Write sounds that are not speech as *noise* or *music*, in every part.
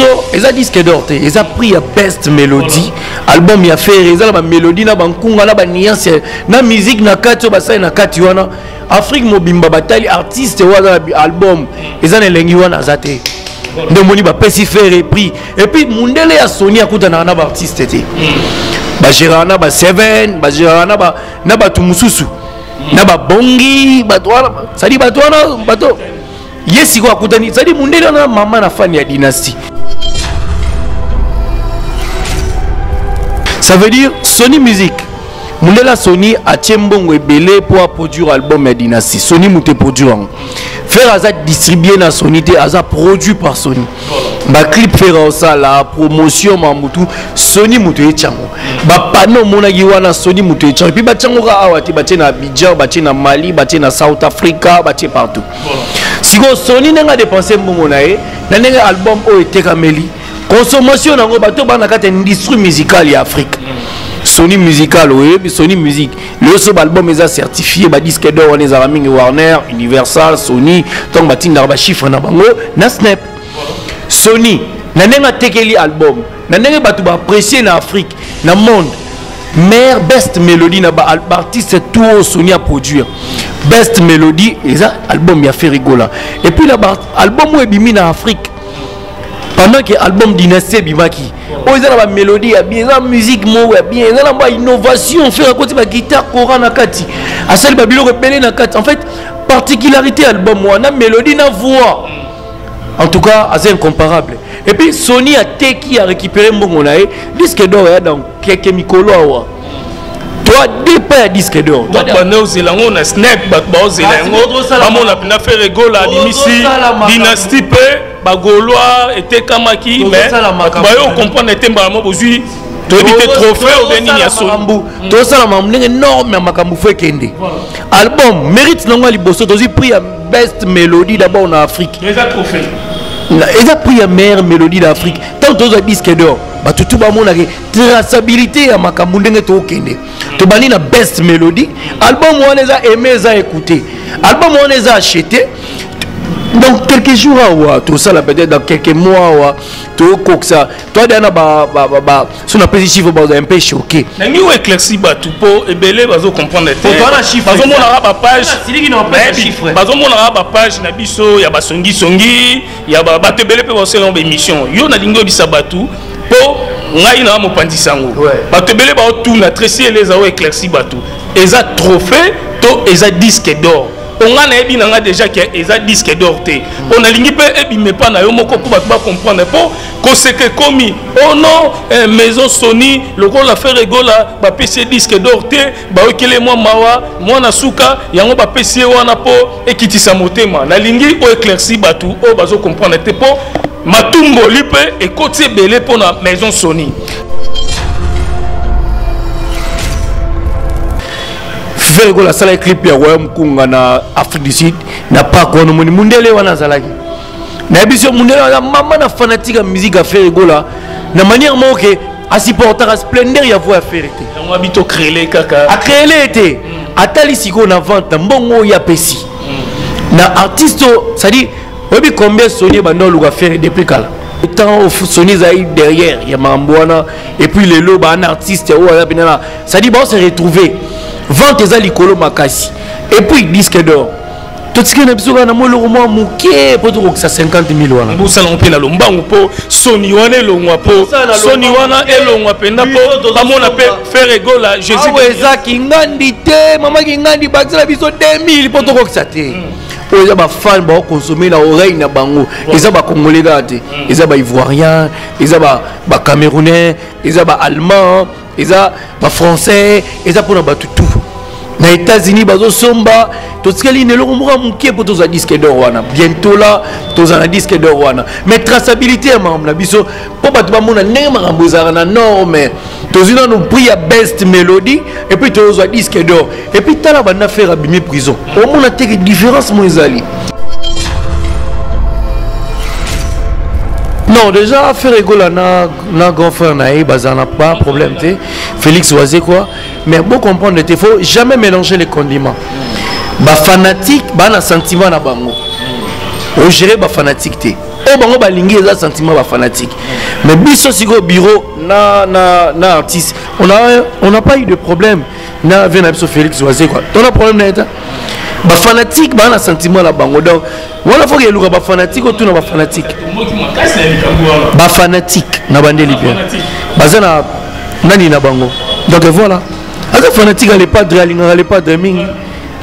biso eza disque d'or te. Eza prix ya best melody album ya fere eza na bamélodie na bankunga na baniance na musique na kati oyo basali na kati wana. Afrique mobimba batali artiste oyo aza na album. Eza na elengi wana aza te. Nde omoni bapesi fere prix. Epuis mundele ya soni akutanaka na baartiste te. Bagéraka na ba7 bagéraka na ba- na bato mosusu. Na babongi bato wana sadi bato wana bato. Ye sikoyo akutani. Sadi mundele wana mama na fani ya dynastie ça veut dire sony musique mundela sony atie mbongo ebele mpo aproduire album ya dynastie sony moto eproduire yango frère aza distribue na sony te aza produit par sony. Baclip frère osala promotion mamutu sony moto etyango bapano omonaki wana sony moto etyango epui batyangoka awa te batie na abidjan batie na mali batie na south africa batie partout. Sikoyo sony ndenge adepense mbongo na ye. Na ndenge album oyo etekameli consommation nango bato bana kati ya industrie musicale ya afrique. Sony musical oyebi sony musique lelo so baalbum eza certifié badisque d'or wana mingi warner universal sony ntongo batindaka bachiffre na bango na snap. Sony na ndenge atekeli album na ndenge bato baapprécie na afrique na monde. Meilleure best mélodie na baartiste tout oyo sony aproduire best mélodie eza album ya ferigola. Et puis na baalbum oyo ebimi na afrique pendant que album dynastie ebimaki oyo eza na bamélodie ya bien eza musique moko ya bien eza na bainnovation fer akoti baguitare coran na kati asali babiloko ebele na kati en fait particularité album wana mélodie na voix. En tout cas aza incomparable. Et puis sony ateki a récupéré mbongo na ye disque d'or dans keke mikolo awa toa depa ya disque d'or. Banda ozela yango na snap bato baozela Kasi yango bozosala bamona mpena fere egola abimisi dynastie mpe bagaulois etekamaki makambo. bayo comprendre ete mbala mo bozwi toyebi te trophée obe nini ya soni tosala makambo ndenge enorme ya makambo fo ekende. Album mérite nango ya liboso tozwi prix ya best mélodie d'abord na afrique. Eza prix ya meilleure mélodie d'afrique. Ntango tozwa disque d'or bato tu bamonaka traçabilité ya makambo ndenge tookende tobandi na best mélodie. Album wana eza aimé eza écouté. Album wana eza acheté donc quelques jours awa tosala peut-être dans quelques mois awa tokokisa toadeya na ba- ba- ba- ba- so napesi chiffre bazwa un peu choqué. Nangi oyo éclairci bato mpo ebele bazocomprendre te Foto wana chiffre. bazomonaka bapage na biso ya basongisongi ya ba- bato ebele mpe baosala baémission yo nalingi oyebisa bato mpo ngai na mopandisa yango bato ebele baotuna tresi ele eza oyo éclairci bato eza trophée to eza disque d'or onga nayebi na nga déjà ke eza disque d'or te. O nalingi mpe ebima epa na yo moko mpo bato bacomprendre mpo. Koseka ekomi o non eh, maison sony lokola fere egola bapesi ye disque d'or te baokele mwa mawa mwana suka yango bapesi ye wana mpo ekitisa motema. Nalingi oéclairci bato oyo bazocomprendre te mpo. Matumboli mpe ekoti ebele mpo na maison sony frère kola asala clip ya royaume kunga na afrique du sud na park wana omoni mundele wana azalaki. Nayebi so mundele wana mama na fanatique ya musique frère egola na manière moko ke asupportaka splendeur ya voix frère te yango abi tocréele kaka. Akreele ete. Atali sikoyo na vente na mbongo oyo apesi na artiste oyo cestadire oyebi combien soni ebanda oluka frère depuis kala? Temps soni ezali derrière ya makambo wana. Epuis lelo baa na artiste oyo aza mpena na cestadire baose retrouver vente eza likolo makasi. Epuis disque d'or. Totikeli na biso kaka na mwa eloko mwa moke mpo tokokisa 50 000 wana. Bosalango mpe na lombangu mpo soni wana elongwa mpo Bosala na soni wana elongwa mpo bamona mpe egola jésus awa eza kingandi te. Mama kingandi bakisala biso 2000 mpo tokokisa te. Oyo eza bafane baokonsome na oreille na bango. Eza bakongolais kaka te. Eza baivoirien eza ba- bacamerounais eza baallemand eza bafrançais eza mpona bato tu na états-unis bazosomba totikeli na eloko moko ya moke mpo tozwa disque d'or wana. Bientôt la tozwa na disque d'or wana. Mais traçabilité ya makambo na biso mpo bato bamona ndenge makambo ezalaka na norme. Tozwi nano prix ya best mélodie epuis tozwa disque d'or. Epuis tala banda faire abimi prison. Omona teke différence mo ezali non déjà faire egola na, na grand frère na ye baza na pas problème te félix oise quoi. Mais bo comprendre te faut jamais mélanger les condiments. Bafanatique baa na sentiment na bango. Ogere bafanatique te oyo bango balingi eza sentiment bafanatique mais biso sikoyo bureau na, na, na artiste on a, on a pas eu de problème. Na vie na biso félix wase quoi. Tona problème na ye ta bafanatique baa na sentiment na bango. Donc wana foki eluka bafanatique otuna bafanatique? Bafanatique na bandeli bien. Baza na nani na bango? Donc voilà. Aza fanatique alepadre alingaka lepadre mingi.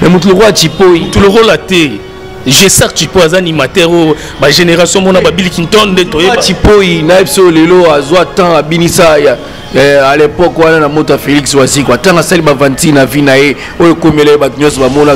Mais motu lokwa chipoi. Tolokola te jesar chipo aza animateur oyo bagénération mona babiliki nton nde toyeba. Chipoi na ye biso lelo azwa temps abinisa ya Eh, à l'époque wana na moto ya félix bavanti na bato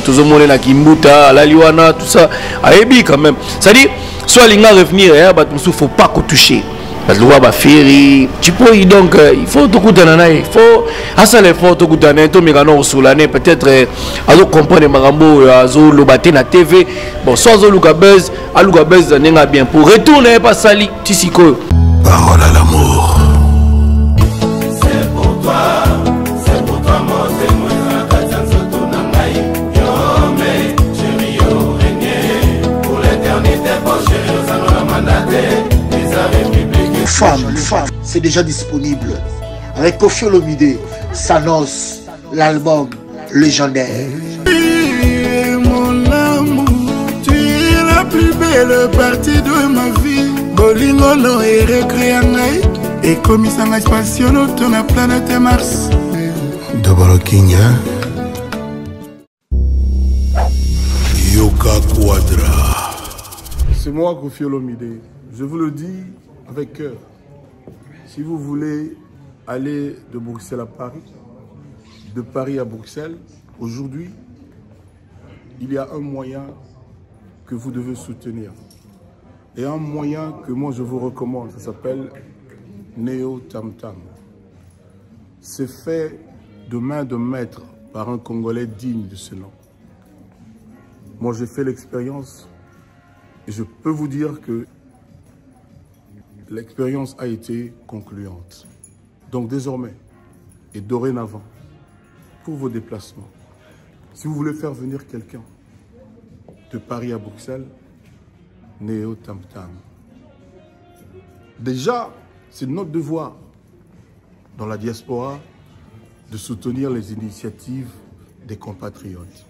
tozomona na kimbuta alali wana tout ça. Ayebi quand même. C'est-à-dire so alinga revenir ya bato mosusu faut pas kotoucher bazilokwa baferi chipoi donc euh, il faut tokutana na ye il faut asala effort tokutana na ye tomeka na kosola ne peut-être euh, azocomprendre makambo oyo azoloba te na tv bon so azoluka buzz aluka buzz ndenge ya bien. Pour retour na ye mpe asali ti sikoyo Parole à l'amour. Femme, femme, c'est déjà disponible. Avec Kofi Olomide, Sanos, l'album légendaire. mon amour, tu es la plus belle partie de ma vie. bolingono erecrea ngai ekomisa ngai spationauto na planète mars hein? Yoka Quadra. C'est moi, Kofi Olomide. Je vous le dis avec cœur. Si vous voulez aller de Bruxelles à Paris, de Paris à Bruxelles, aujourd'hui, il y a un moyen que vous devez soutenir. Et un moyen que moi je vous recommande, ça s'appelle Neo Tam Tam. C'est fait de main de maître par un Congolais digne de ce nom. Moi j'ai fait l'expérience et je peux vous dire que l'expérience a été concluante. Donc désormais et dorénavant, pour vos déplacements, si vous voulez faire venir quelqu'un de Paris à Bruxelles, Néo Tam Tam. Déjà, c'est notre devoir dans la diaspora de soutenir les initiatives des compatriotes.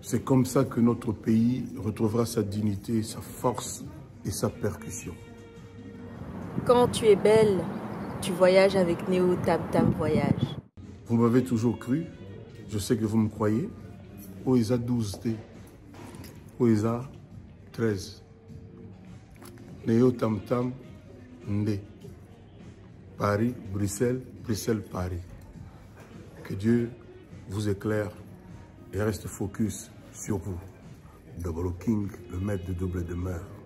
C'est comme ça que notre pays retrouvera sa dignité, sa force et sa percussion. Quand tu es belle, tu voyages avec Néo Tam Tam Voyage. Vous m'avez toujours cru, je sais que vous me croyez. OESA 12T, OESA 13. Néo Tam Tam Ndé. Paris, Bruxelles, Bruxelles, Paris. Que Dieu vous éclaire et reste focus sur vous. Double King, le maître de double demeure.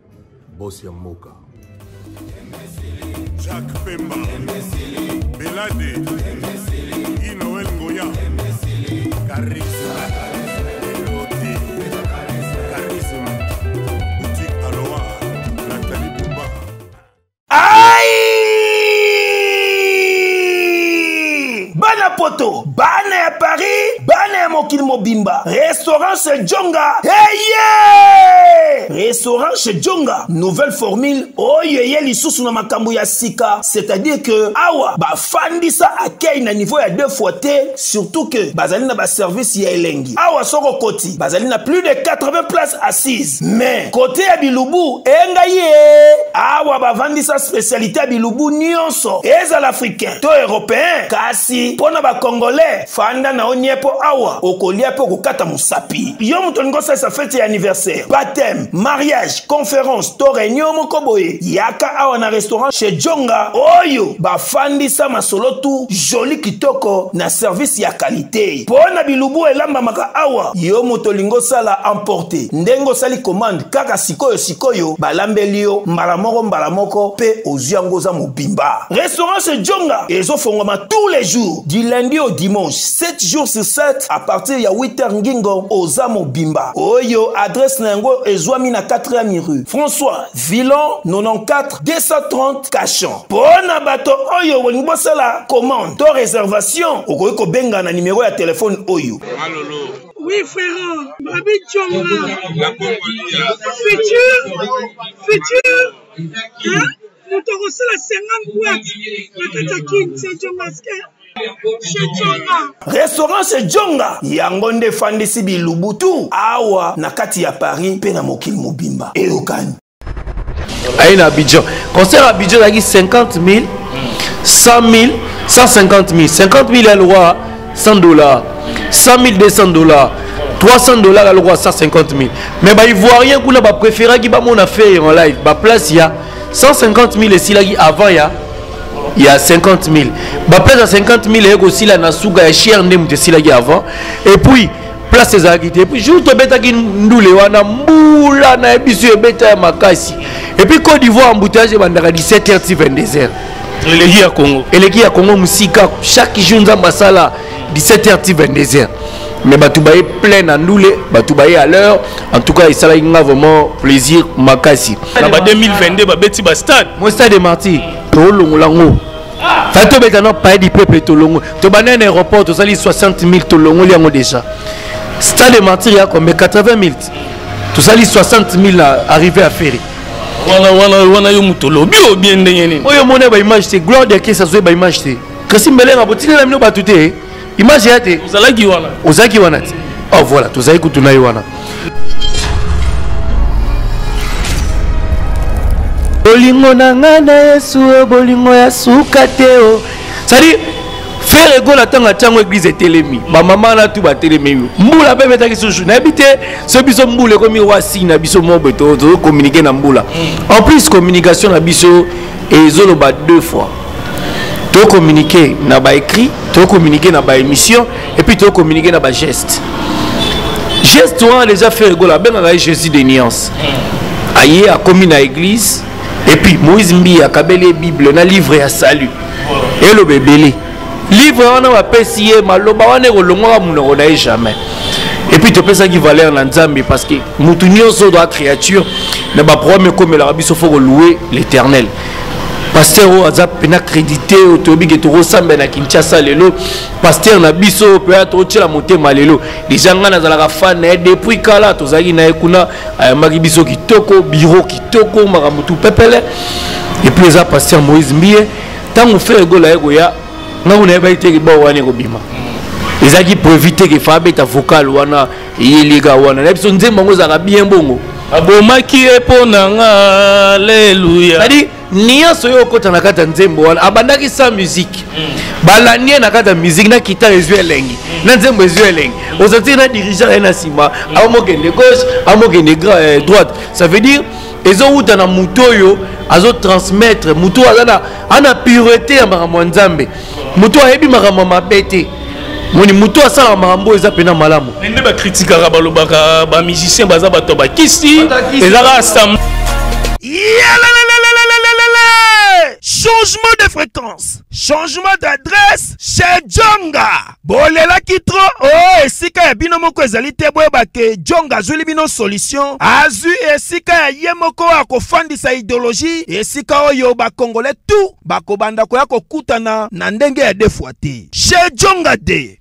bosi ya mboka. Jacques pemba. Belade. Inoel ngoya. Karisa poto bana ya mokili mobimba restaurant chez jonga eye restaurant chez jonga nouvelle formule. Oyo eye lisusu na makambo ya sika. C'est-à-dire que awa bafandisa akei na niveau ya deux fois te surtout que bazali na baservice ya elengi. Awa soko koti bazali na plus de 80 places assises. Mais kote ya bilubu engai ye. Awa bavandisa spécialité ya bilubu nyonso. Ezala africain to européen. Kasi mpo na bakongolais fanda na yo nie mpo awa okolia mpe okokata mosapi. Yo moto olingi osalisa fete ya anniversaire. Baptême mariage conférence to réunion moko boye. Yaka awa na restaurant chez jonga oyo bafandisa masolo tu joli kitoko na service ya kalite mpo na bilubu elambamaka awa yo moto olingi osala emporte. Ndenge osali commande kaka sikoyo sikoyo balambeli yo mbala moko mbala moko mpe ozwi yango oza mobimba. Restaurant chez jonga ezofongwama tous les jours du lundi au dimanche 7 jours sur 7 à partir ya 8 heures ngingo oza mobimba. Oyo adresse na yango ezwami na 4e rue. François villon 94 230 cachon mpo na bato oyo bolingi bosala commande. To réservation okoki kobenga na nimero ya telefone oyo. Malolo. Oui, frère, Babi Tchonga. Futur, futur. Hein? moto akosala 50 boite na kati ya kini se jongaske restaurant chez jonga yango nde efandisi bilubutu. Awa na kati ya paris mpe na mokili mobimba. Eyokani aye na abidjan. Concert abidjan ezalaki 50 000 100 000 150 000 50 000 ya loi 100 dollars. 100 000 200 dollars. 300 dollars loi 150 000 mais baivoirien kuna bapréféraki bamona faire en live. Baplace ya 150 000 esilaki avant ya ya 50 000 baplace ya 50 000 eye kosila na suka ya cher nde moto esilaki avant. Et puis place ezalaki te epuis jour tobetaki ndule wana mbula na biso ebeta ya makasi epuis côte d'ivoire embouteillage ebandaka 17 heures ti 22 heures eleki ya congo. Eleki ya congo mosika chaque jour nzambe asala 17 heures ti 22 heures mais bato baye plein na ndule bato baye à l'heure. En tout cas esalaki nga vraiment plaisir makasi. Na ba 2022 babeti bastade mo stade martyr toolongola ngo fai tobeta paye du peuple tolongo. Tobanda na aéroport tozali 60 000 tolongoli yango déjà. Stade martyr ya combien? 80 000 tozali 60 000 na arrivé à ferry wana wana wana yo moto olobi obie ndenge nini oyo omona baimage te gloire de kesa zoye baimage te. Kasi mbelenga botinela bino bato te image ya te. Ozalaki wana? Ozalaki wana te. Oh voilà tozali kutu na ye wana. Bolingo na ngai na yesu o bolingo ya suka te o cestadire frere egola ntango atiango eglize etelemi. Bamama na tu batelemi mbula mpe betaki susu nayebi te so biso mbula ekomi wasi na biso mobe tozokommunike na mbula. En plus communication na biso ezoloba deux fois. Tocommunike na baécrit tocommunike na baémission et puis tocommunike na bageste geste. Wana déjà frere egola abengaka ye jésus de nuance. Aye akomi na église et puis moïse mbi akabeli ye bible na livre ya salut. Eloba ebele livre wana bapesi ye maloba wana ekolongwaka monoko na ye jamais. Et puis topesaki valeur na nzambe parce que motu nyonso doa créature na baprogramme ekomelaka biso fo koloue l'éternel. Paster oyo aza mpena crédité oyo toyebi ke tokosambela na kinshasa lelo paster na biso oyo mpenza tokotiela motema lelo. Deja ngai nazalaka fan na ye depuis kala tozalaki na ye kuna ayambaki biso kitoko biro kitoko makambo tu pepele. Epuis eza paster moïse mbie. Ntango fer egola ye koya ngango nayebaki teke bao wana ekobima ezalaki prévu teke fa abeta vocal wana eyelika wana. Na biso nzembo yango ezalaka bien bongo. Abomaki ye mpo na nga aleluya. Cestadire nyonso oyo okota na kati ya nzembo wana abandaki sa musique. Balandi ye na kati ya musique na kitare ezwi elengi. Na nzembo ezwi elengi. Ozatiki na dirigant ye na nsima amokende gauche amokende droite. Ça veut dire ezowuta na motu oyo azotransmettre motu oyo aza ana pureté ya makambo ya nzambe motu ayebi makambo ya mabe te. Moni motu asalaka makambo oyo eza mpena malamu. Nde bakritikaka balobaka bamusicien baza bato bakisi ezaka sam Changement de fréquence, changement d'adresse chez Jonga. bolelaki tro o esika ya bino moko ezali te boyeba ke jonga azwili bino solution. Azwi esika ya ye moko akofandisa ideologie esika oyo bakongole tu bakobanda koya kokutana na ndenge ya defwa te. Chez jonga de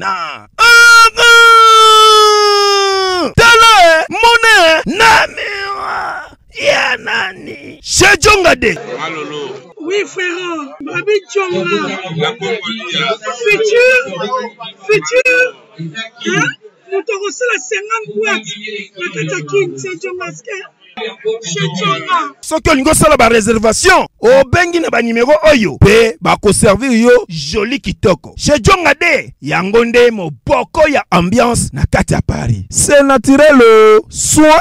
na tele mone na miwa ya nani sejonga de Oui, frère, Babi Tchonga. Futur, futur. Hein? Nous t'aurons la 50 boîtes. Mais t'as qu'à qui, c'est John Masquer. Soki olingi osala bareservation obengi na banimero oyo mpe bakoservir yo joli kitoko shejonga de yango nde moboko ya ambiance na kati ya paris c'est naturel o. soin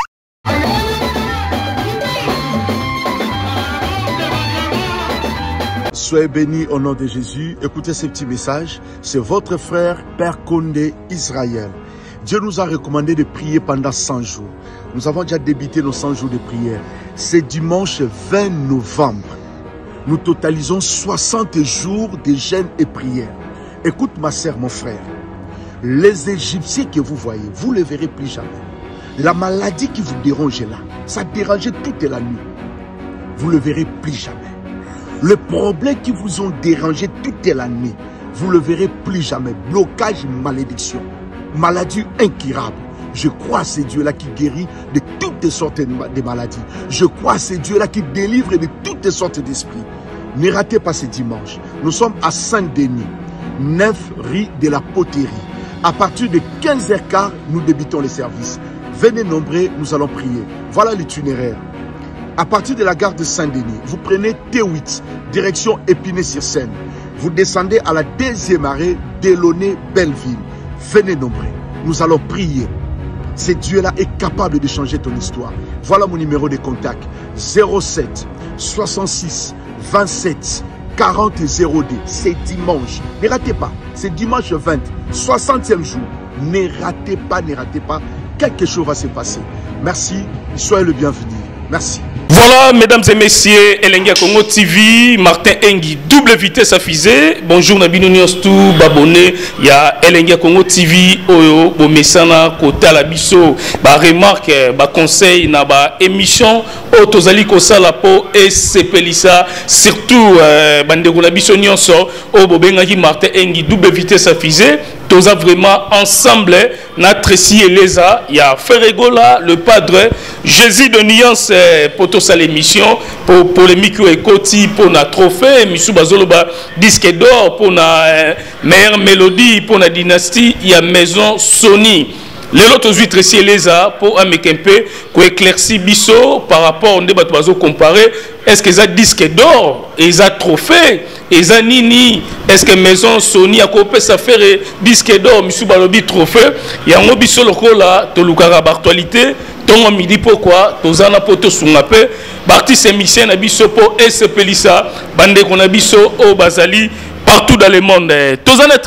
Soyez bénis au nom de Jésus. Écoutez ce petit message. C'est votre frère, Père Condé, Israël. Dieu nous a recommandé de prier pendant 100 jours. Nous avons déjà débuté nos 100 jours de prière. C'est dimanche 20 novembre. Nous totalisons 60 jours de jeûne et prière. Écoute ma sœur, mon frère. Les Égyptiens que vous voyez, vous ne les verrez plus jamais. La maladie qui vous dérange là, ça dérangeait toute la nuit. Vous ne le verrez plus jamais. Le problème qui vous ont dérangé toute la nuit, vous ne le verrez plus jamais. Blocage, malédiction, maladie incurable. Je crois à ce Dieu-là qui guérit de toutes sortes de maladies. Je crois à ce Dieu-là qui délivre de toutes sortes d'esprits. Ne ratez pas ce dimanche. Nous sommes à Saint-Denis, 9 rue de la Poterie. À partir de 15h15, nous débutons les services. Venez nombreux, nous allons prier. Voilà l'itinéraire. À partir de la gare de Saint-Denis, vous prenez T8, direction Épinay-sur-Seine. Vous descendez à la deuxième arrêt d'Elaunay-Belleville. Venez nombreux. Nous allons prier. Ce Dieu-là est capable de changer ton histoire. Voilà mon numéro de contact. 07 66 27 40 0D. C'est dimanche. Ne ratez pas. C'est dimanche 20. 60e jour. Ne ratez pas, ne ratez pas. Quelque chose va se passer. Merci. Soyez le bienvenu. Merci. Voilà, mesdames et messieurs, Elengia Congo TV, Martin Engi, double vitesse à fusée. Bonjour, Nabino Nyostou, Babone, il y a Elengia Congo TV, Oyo, Bomesana, Kota Labiso, ba remarque, ba conseil, na ba émission, Otozali Kosala Po, et Sepelisa, surtout, euh, Bandego Labiso Nyonso, O Bobengaki Martin Engi, double vitesse à toza vraiment ensemble na Tracy Eleza il y a Ferregola le padre Jésus de nuance eh, pour tout ça l'émission pour polémique ekoti pour na trophée misu bazoloba disque d'or pour na eh, meilleure mélodie pour na dynastie il y a maison Sony. Lelo tozwi Tracy Eleza pour ameka mpe koéclairci biso par rapport nde bato bazocompare est-ce que eza disque d'or eza trophée? Eza nini est-ce que maison sony akopesa fere disque d'or misu balobi trophée yango biso lokola tolukaka baactualité ntongo midi pokwa toza na mpo tosunga mpe baartiste émicien na biso mpo esepelisa bandeko biso oyo bazali partout dans le monde. Toza na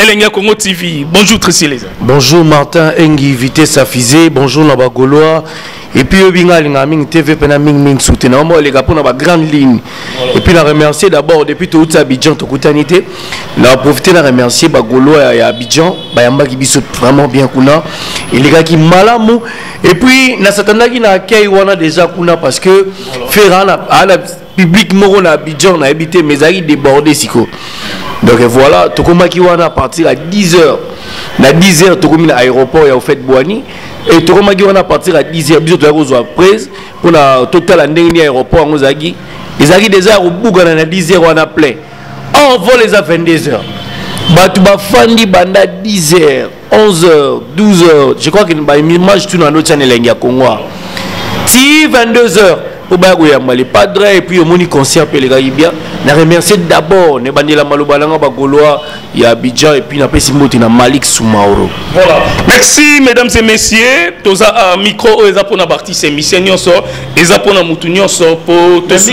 Elenga Congo TV. Bonjour Tracy Leza. Bonjour Martin Engi, vitesse affisée. Bonjour la Bagolois. Et puis Obinga Linga Ming TV pena Ming. On va les gars pour la grande ligne. Et puis la remercier d'abord depuis tout Abidjan to kutanité. La profiter la remercier Bagolois et Abidjan, bayamba qui vraiment bien kuna. Et les gars qui malamu et puis na satana qui na accueil wana déjà kuna parce que à la public moko na Abidjan na habité mais ari débordé siko. donc voilà tokomaki wana à partir à 10 heures na 10 heures tokomi na aéroport ya ofet bwani e tokomaki wana à partir à 10 heures biso toyaki kozwa prise mpona totala ndenge nini aéroport yango ezalaki ezalaki deja ya kobukana na 10 heures wana plein. En vol eza 22 heures. Bato bafandi banda 10 heures 11 heures 12 heures. Je crois que baimage tuna no tiana elengi ya kongo ti 22 heures. po baya koyamba le padre et puis omoni concert mpe elekaki bien na remercier d'abord ne bandela maloba nanga bagolois ya abidjan et puis napesi mbote na malik sumaoro Voilà. Merci mesdames et messieurs. Toza a micro oyo eza mpona baartiste émission nyonso eza mpona mutu nyonso mpo biso.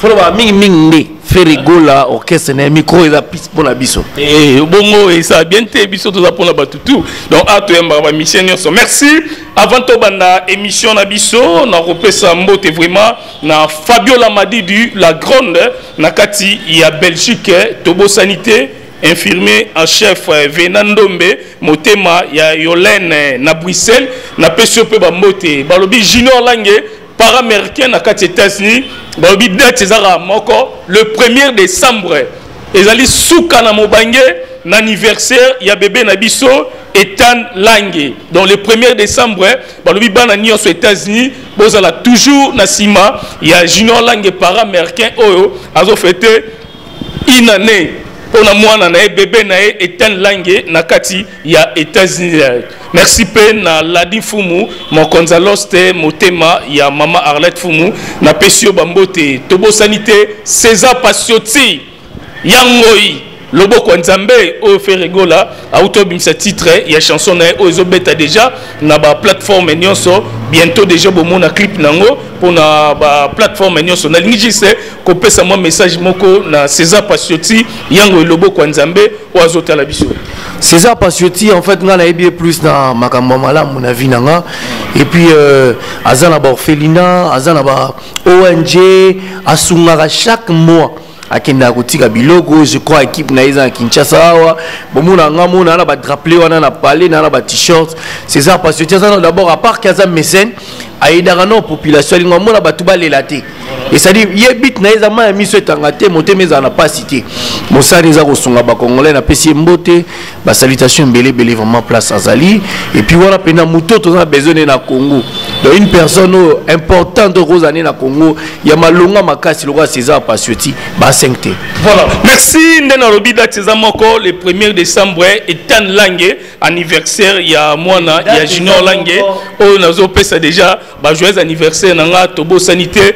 culture mingimingi nde ferigola orchestre na micro eza pisi mpo na biso. Eh, bongo eza bien te biso toza mpona bato tu donc a toyambaka bamisien nyonso. Merci. Avant tobanda émission na biso nakopesa mbote vraiment na fabiola madidi la grande na kati ya belgique tobosani te infirmier en chef eh, vena ndombe motema ya yolene na bruxelles napesi yo mpe bambote. Balobi junior lange para-américain na kati états-unis balobi date ezaka moko le 1er décembre. Ezali suka na mobange na anniversaire ya bebe na biso etan lange. Donc le 1er décembre balobi bana nyonso états-unis bozala toujours na nsima ya junior lange para américain oyo azofete une année mpona mwana na ye bebe na ye eten lange na kati ya états-unis. Merci mpe na ladi fumu mokonzi alos te motema ya mama arlette fumu napesi yo bambote. Tobosani te césar pasioti yangoi loboko nzambe oyo fe regola auti obimisa titre ya chanson na ye oyo ezobeta déjà na baplateforme nyonso. Bientôt déjà bomona clip nango mpona baplateforme nyonso. Nalingi juste kopesa mwa message moko na césar pasioti yango eloboko ya nzambe oyo azotala biso. César pasioti en fait nga nayebi ye plus na makambo ya malamu na vie na nga et puis euh, aza na baorphelina aza na ba ong asungaka chaque mois akendaka kotika biloko je crois équipe na ye eza na kinshasa awa. Bomona nga mona na badraple wana na pale na na batshirt césar pasioti aza na d'abord apart ke aza mécène ayedaka no population alingo amona bato balela te. C'est-à-dire ye bit na ye eza ma ya miso etanga te motema ezala na mpasi te mosala eza kosunga bacongolais napesi ye mbote. Basalutation ebele ebele vraiment place azali. Et puis wana mpena moto toza na besoin ne na congo donc une personne oyo importante oyo kozala ne na congo ya malonga makasi lokola césar pasioti ba 5 te voilà. Merci nde nalobi date eza moko. Le 1er décembre etan lange. Anniversaire ya mwana ya junior lange. Oyo nazopesa déjà. Bajoyeux anniversaire na nga tobosani te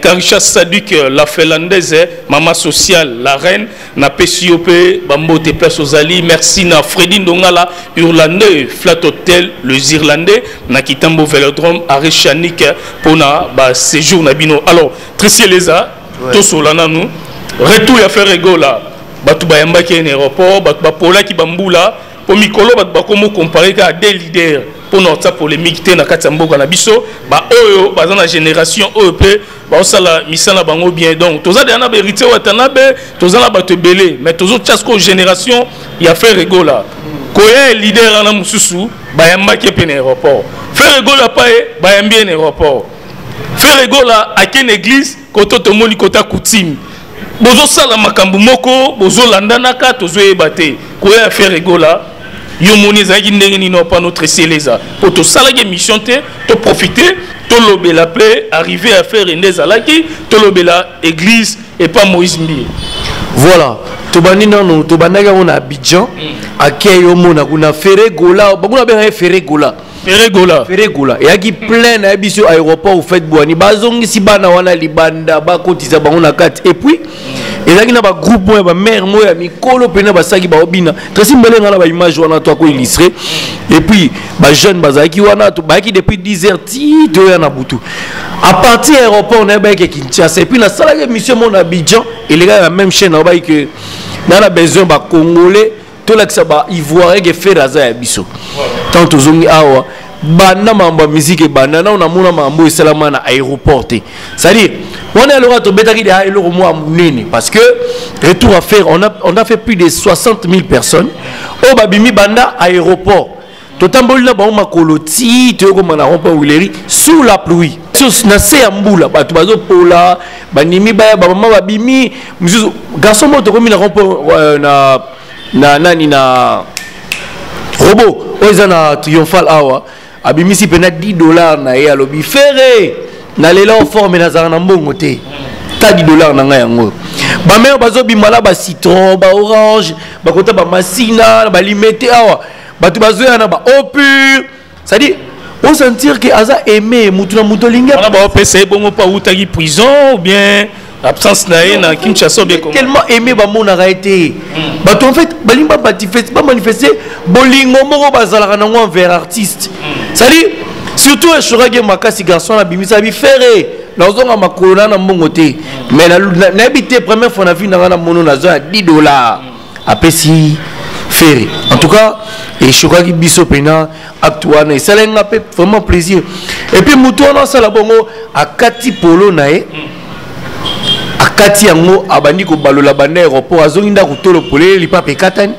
karisha sadik la finlandaise mama sociale la reine. Napesi yo mpe bambote place ozali merci na fredi ndongala irlandais flat hotel les irlandais. Na kitambo velodrome arechanik mpona baséjour na bino. Alors tricie leza tosola nanu retour ya fer egola bato bayambaki ye na aéroport bato bapolaki bambula mpo mikolo bato bakomi okompare kaka de leader mpona otya polémique te na kati mboka na biso baoyo baza na génération oyo mpe baosala misala bango bien donc. Toza deya na baheritier watanabe toza na bato ebele mais tozotya sikoyo génération ya fer egola koya ye leader wana mosusu bayambaki mpe na aéroport. Fer egola pa ye bayambi ye na aéroport. Fer egola ake na église koto tomoni kota coutume bozosala makambo moko bozolandanaka tozoyeba te. Koya affaire egola yo moni ezalaki ndenge nini opa notre ciel eza mpo tosalaki émission te toprofite tolobela mpe arrivé affaire nde ezalaki tolobela église epa moïse mbie voilà. Tobandi nano tobandaki yango na abidjan. Mm. Akei omona kuna fere gola bakuna bengaka ye fere gola feregola. Feregola. Feregola eyaki plein na ye biso aéroport ofait bwani bazongisi bana wana libanda bakotisa bango na kati. Et puis ezalaki na bagroupe moya bamare moya ya mikolo mpena basalaki baobina tresi mbelenga na. Baimage wana to akoillustre et puis bajeune bazalaki wana bayaki depuis 10 heures ti toya na butu. À partir aéroport na ye bayaki kinshasa. Et puis nasalaki émission mo na abidjan elekaki na même chaîne na bayaki ke na na besoin bacongolais tolakisa baivoirien ke fere aza ya biso. Ntango tozongi awa banda makambo ya musike ebanda nao namona makambo esalama na aéroport te. C'est-à-dire wana eloko tobetaki deya eloko ya monene parce que retour à faire on a, on a fait plus de 60 000 personnes. Oyo babimi banda aéroport. Totamboli na bango makolo ti toyokoma na rompa wileri sous la pluie. Na se ya mbula bato bazopola bandimi baya bamama babimi. Mosusu garçon moko tokomi na rompa uh, na na nani na robo? Oyo na triomphal awa abimisi mpena 10 dollar na ye alobi. Fere nalela oforme nazala na mbongo te. Ta 10 dollar na ngai yango. Bamere bazobima na bacitron baorange bakota bamasina balimete awa. Bato bazoya na baopure cestadire osentir ke aza aime mutu na mutu olingi. Baopesa ye bongo mpo awutaki prison ou bien absence na ye na kinshasa obie tellement aimé bamonaka ye te bato en fait balingi bamanifeste bolingo moko bazalaka nango envers artiste. Cestadire surtout eshoraki makasi garçon abimisa bifere. Nazonga makolo na na mbongo te. Mais nayebi te première fois na vie nanga na mono nazwa ya 10 dollar apesi fere. En tout cas eshokaki biso mpena acte wana esalaki nga mpe vraiment plaisir. Et puis motu wana asala bongo akati polo na ye akati yango abandi kobalola banda aéroport azongi ndako tolo polele lipapa ekatani.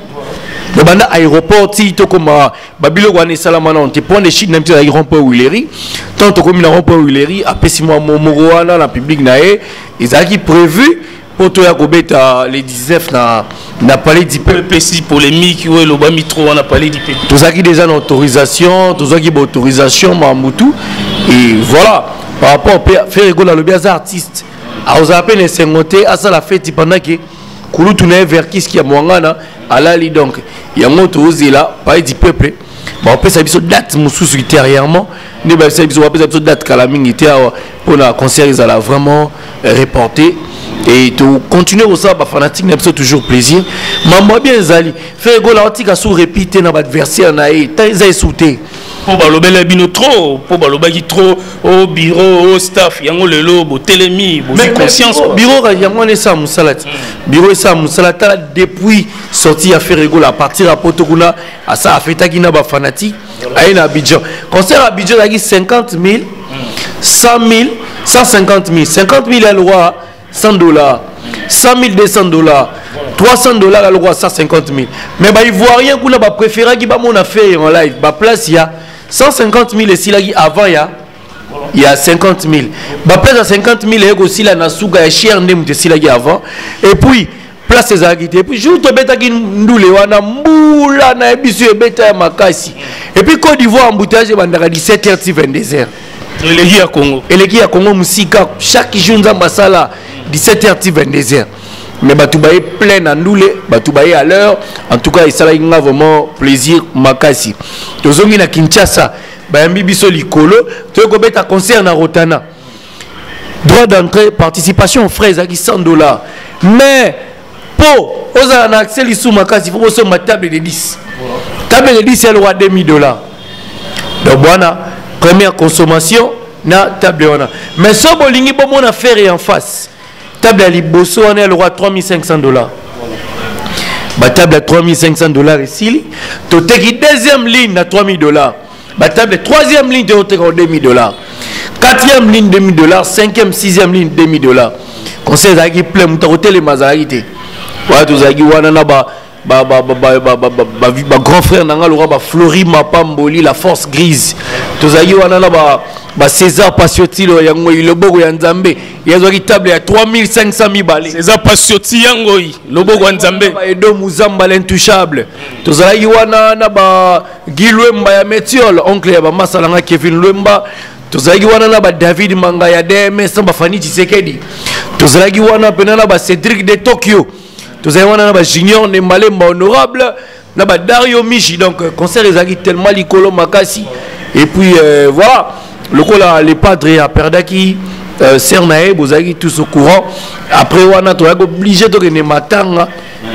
Na banda aéroport ti tokoma babiloko wana esalama na te point de chute na biso ezalaki rond-point wileri ntango tokomi na rond-point wileri apesi mwa moko wana na public na ye ezalaki prévu mpo toya kobeta le 19 na, na palais du peuple. Epesi polémique oyo elobami tro wana palais du peuple. Tozalaki déjà na autorisation tozwaki baautorisation mamutu et voilà par rapport mpe faire egola alobi aza artiste akozala mpe na esengo te asala feti pendant ke kulutu na ye verkiski ya mwangana alali donc yango tozela paye du peuple bapesa biso date mosusu ultérieurement. Nde bapesa biso bapesa biso date kala mingi te awa mpona concert ezala vraiment reporté. Et tocontinue kosala bafanatique na toujours plaisir. Mambo ya bien ezali fe egola otika so repi te na baadversaire na ye ta eza mpo balobela bino trop mpo balobaki trop au bureau au staff yango lelo botelemi bozwi conscience. bureau yango wana esala mosala te bureau esala mosala tala depuis sorti ya ferregola à partir ya poto kuna asa afetaki na bafanatique aye na abidjan. Concert abidjan ezalaki 50 000 100 000 150 000 50 000 ya loi 100 dollars. 100 000 200 dollars. 300 dollars aloko à 150 000 mais baivoirien kuna bapréféraki bamona faire en live. Baplace ya 150 000 esilaki avant ya ya 50 000 baplace ya 50 000 eye kosila na suka ya cher nde moto esilaki avant. Et puis place ezalaki te. Epuis jour tobetaki ndule wana mbula na yebiso ebeta ya makasi. Epuis côte d'ivoire embouteillage ebandaka 17 heures ti 22 heures. Eleki ya congo. Eleki ya congo mosika chaque jour nzambe asala 17 heures ti 22 heures mais bato baye plein na ndule bato baye à l'heure. En tout cas esalaki nga vraiment plaisir makasi tozongi na kinshasa bayambi biso likolo toye kobeta concert na rotana. Droit d'entrée participation frais ezalaki 100 dollars mais mpo ozala na accès lisu makasi fo bosomba table de 10 table de 10 elokwa 2000 dollars. Donc première consommation na table wana mais so bolingi bomona fere en face table ya liboso wana elokwa 3500 dollars. Batable ya 3500 dollars esili toteki deuxième ligne na 3000 dollars. Batable troisième ligne toteka 2000 dollars. Quatrième ligne 2000 dollars cinquième sixième ligne 2000 dollars. Conseil ezalaki plein moto akotelema azalaki te. Wana tozalaki wana bagrand frère na nga loka baflori mapamboli la force grise. Tozalaki wana na bacésar pasiotilo yango loboko ya nzambe. Yazwaki table ya 3500 mibale. César pasioti yango loboko ya nzambe. Edo muzamba l'intouchable. Tozalaki wana na bagi lwemba ya métiole oncle ya bamasalanga kevin lwemba. Tozalaki wana na badavid manga ya dms na bafani tshisekedi. Tozalaki wana mpena na de tokyo tozali wana na bajunior nembalemba honorable na badario michi. Donc concert ezalaki tellement likolo makasi. Et puis euh, voilà lokola le padre aperdaki euh, ser na ye bozalaki tous au courant. Après wana toyaki oblige tokende matanga.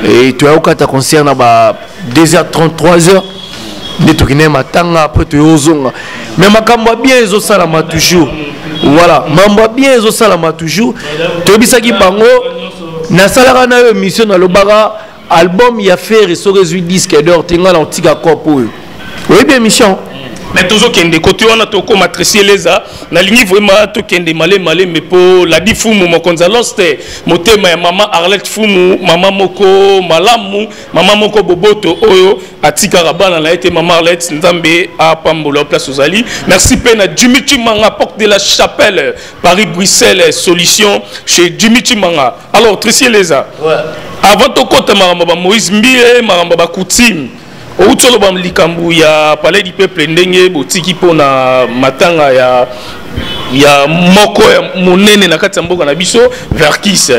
Et toyaki kokata concert na ba 2h30 3h nde tokende matanga. Après toyaki ozonga mais makambo ya bien ezosalama toujours. Voilà mambo ya bien ezosalama toujours. Toyebisaki bango nasalaka na yo émission nalobaka album ya fere soki ezwi disque d'or te ngai na otika cope oyo. Oyebi émission mais tozokende kote wana tokóma tresieleza nalingi vraiment tokende malemalembe mpo ladi fumu mokonzi alos te motema ya mama arlette fumu mama moko malamu mama moko boboto oyo atikaka bana na ye te mama arlette nzambe apambola place ozali merci mpe na jimi chimanga porte de la chapelle paris bruxelles solution chez jimi chimanga alors tresieleza ouais. avant tokota makambo ba moïse mbie makambo ba coutume outi oloba likambo ya palais du peuple ndenge botiki mpona matanga ya ya moko ya monene na kati ya mboka na biso verkis.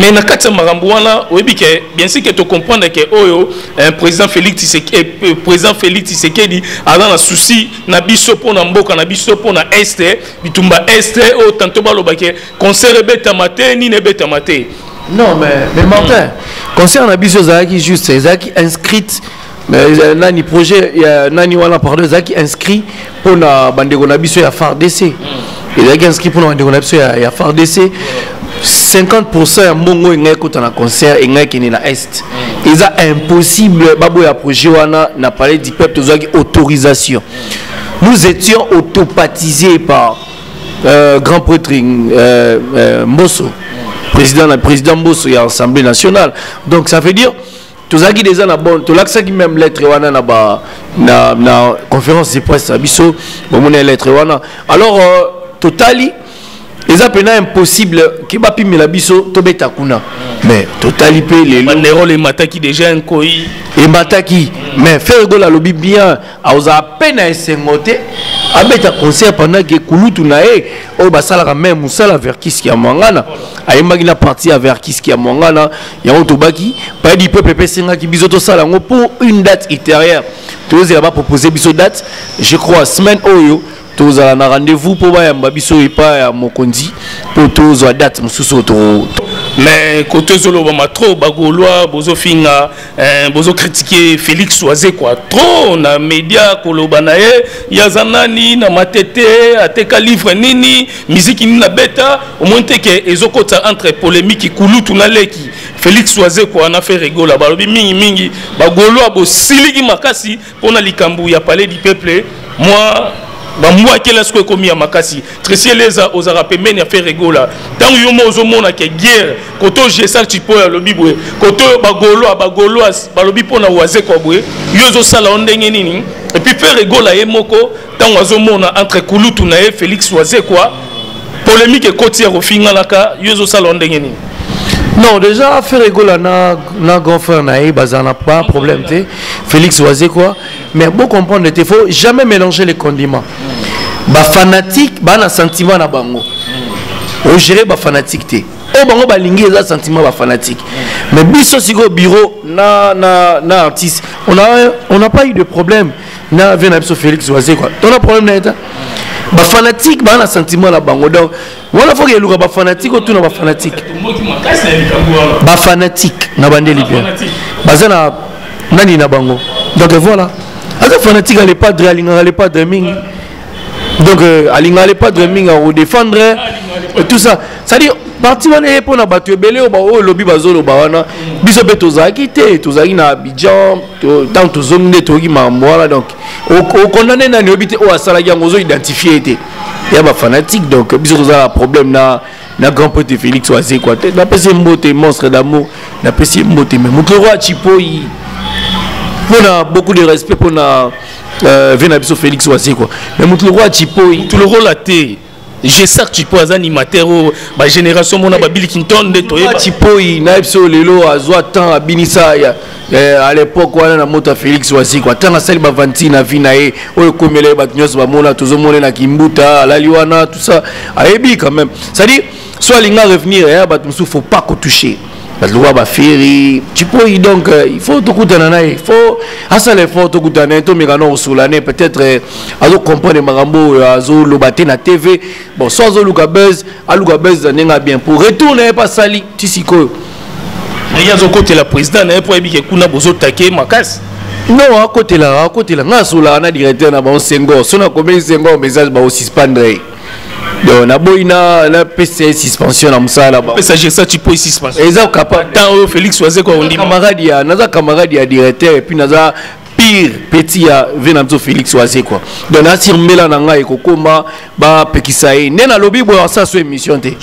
Mais na kati ya makambo wana oyebi ke bien sûr ke tocomprendre ke oyo président félix tshisekedi président félix tshisekedi aza na souci na biso mpona mboka na biso mpona este bitumba este oyo tanto baloba ke concert ebetama te nini ebetama te non mais, mais martin concert na biso ezalaki juste ezalaki inscrite nani projet ya nani wana pardon ezalaki inscrit mpona bandeko na biso ya fardc ezalaki inscrit mpona bandeko na biso ya, fardc 50 ya mbongo engai ekota na concert engai ekende na est. Eza impossible baboya projet wana na palais du peuple tozwaki autorisation. Nous étions autopatisés par euh, grand prêtre euh, euh, président président mboso ya assemblée nationale. Donc ça veut dire tozalaki déjà na bon tolakisaki même lettre wana na ba na, na conférence de presse na biso bomona lettre wana. Alors euh, totali eza mpena impossible ke bapimela biso tobeta kuna. Mais totali mpe lelo. Emataki déjà nkoi emataki. Mais fer egola alobi bien azala mpe na esengo te abeta concert pendant ke kulutu na ye oyo basalaka me mosala vers kiski ya mwangana ayembaki na parti ya vers kiski ya mwangana yango tobaki bayedi peuple mpe esengaki biso tosala yango pour une date ultérieure. Tozela bapropose biso date je crois semaine oyo tozala na rendez-vous mpo bayamba biso epai ya mokonzi mpo tozwa date mosusu to mais kote ezolobama trop bagolwa bozofinga eh, bozokritike félix oise kwa trop na média koloba na ye. Ye aza nani na matete ateka livre nini miziki nini abeta omoni te ke ezokota entre polémique kulutu na leki. Félix oise kwa na fe regola balobi mingimingi bagolwa bosiliki makasi mpona likambo ya palais du peuple. Moi bambwakela sikoyo ekomi ya makasi tresi eleza ozalaka pembeni ya fe regola ntango yo mo ozomona ke guerre. Kote ogesak cipoyo alobi boye kote oyo bagoloa bagoloas balobi mpona wazekwa boye yo ozosala o ndenge nini epuis fe regola ye moko ntango azomona entre kulutu na ye félix wazekwa polémique ekoti ya kofinganaka yo ozosala o ndenge nini non déjà faire rigola na, na grand frère na ye bazala pas problème te félix oise quoi. Mais beau comprendre te faut jamais mélanger les condiments. Bafanatique bana sentiment na bango. Ogere bafanatique te oyo bango balingi eza sentiment bafanatique mais biso sikoyo bureau na, na, na artiste on a, on a pas eu de problème. Na vie na biso félix oise quoi. Tona problème na ye bafanatique baa na sentiment na bango. Donc wana foki eluka bafanatique otuna bafanatique. Bafanatique na bandeli bien. Baza na nani na bango? Donc voilà. Aza fanatique alepadre alingaka alepadre mingi donc euh, alingaka alepadre mingi akodéfendre et tout ça. C'est-à-dire parti wana ye mpo na bato ebele oyo oyo olobi bazoloba wana biso mpe tozalaki te tozalaki na abidjan ntango tozongi nde toyoki makambo wana donc okondane nani oyebi te oyo asalaki yango ozoidentifie te. Ya bafanatique donc biso tozala problème na na grand pote félix wazekwa te napesi ye mbote monstre d'amour napesi ye mbote me mokolo ya chipoi mpona beaucoup de respect mpona euh, ve na biso félix wazekwa me mokolo ya chipoi tulokola te gesak cipo aza animateur oyo bagénération mona babilikinton nde toyeba cipoi na ye biso lelo azwa temps abinisa ya eh, à l'époque wana na moto ya félix wazikwa ntango asali bavanti na vi na ye. Oyo ekomela ye bato nyonso bamona tozomona na kimbuta alali wana tout ça. Ayebi quand même. C'est-à-dire so alinga revenir ya bato mosusu faut pas kotoucher bato lokola baferi cipoi donc euh, il faut tokutana na ye faut asala effort tokutana na ye tomeka na kosola ne peut-être azocomprendre makambo oyo azoloba te na tv bon so azoluka buzz aluka buzz ndenge bien. Pour retour na ye mpe asali ti sikoyo ye azokotela président na ye mpo ayebike kuna bozotake makasi non akotela akotela nga asolaka na directeur na bango sengor so nakomeli sengor message baosuspendre ye donc naboyi napesa ye suspension na mosala eza capable temps oyo félix waze kwa ondima camarade ya naza camarade ya directeur et puis naza pire petit ya ve na biso félix waze quoi. Donc nasir mbela na ngai ekokóma bapekisa ye. Nde nalobi boye asala so émission te.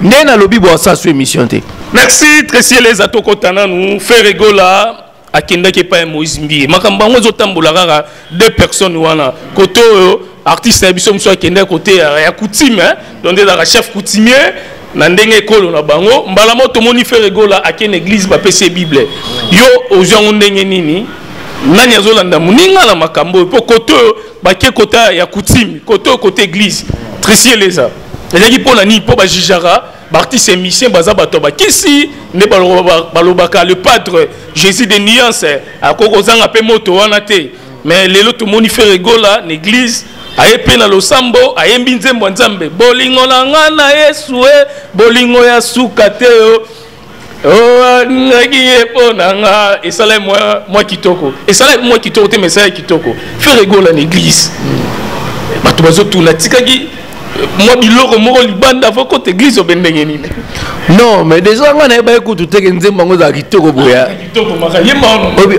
Nde nalobi boye asala so émission te. Merci tresi eleza tokota nanu fe regola akendaki epai ya moïse mbie. Makambo yango ezotambola kaka deux personnes wana. Kote oyo artiste na biso mosusu akendaki kote ya coutume donc nde ezalaka chef coutumier na ndenge ekolo na bango. Mbala mo tomoni fe regola ake na église bapesi ye bible. Yo ozwi yango ndenge nini? Nani azolanda moninga na makambo oyo? Mpo kote oyo bake kote ya coutume kote oyo kote église. Tresi eleza ezalaki mpona nini? Mpo bajijaka baartiste émission baza bato bakisi nde balobaka le padre jésus de nuance akoki kozanga mpe moto wana te. Mais lelo tomoni fe regola na église aye mpe na losambo ayembi nzembo ya nzambe. Bolingo na nga na yesu e bolingo ya suka te o alingaki ye mpo na nga esala mwa kitoko. Esala mwa kitoko te mais esala kitoko. Fe regola na église. Bato bazotuna tikaki mwa biloko moko libanda fo kota église obe ndenge nini? Non mais déjà nga nayeba ye kutu teke nzembo yango ezala kitoko boya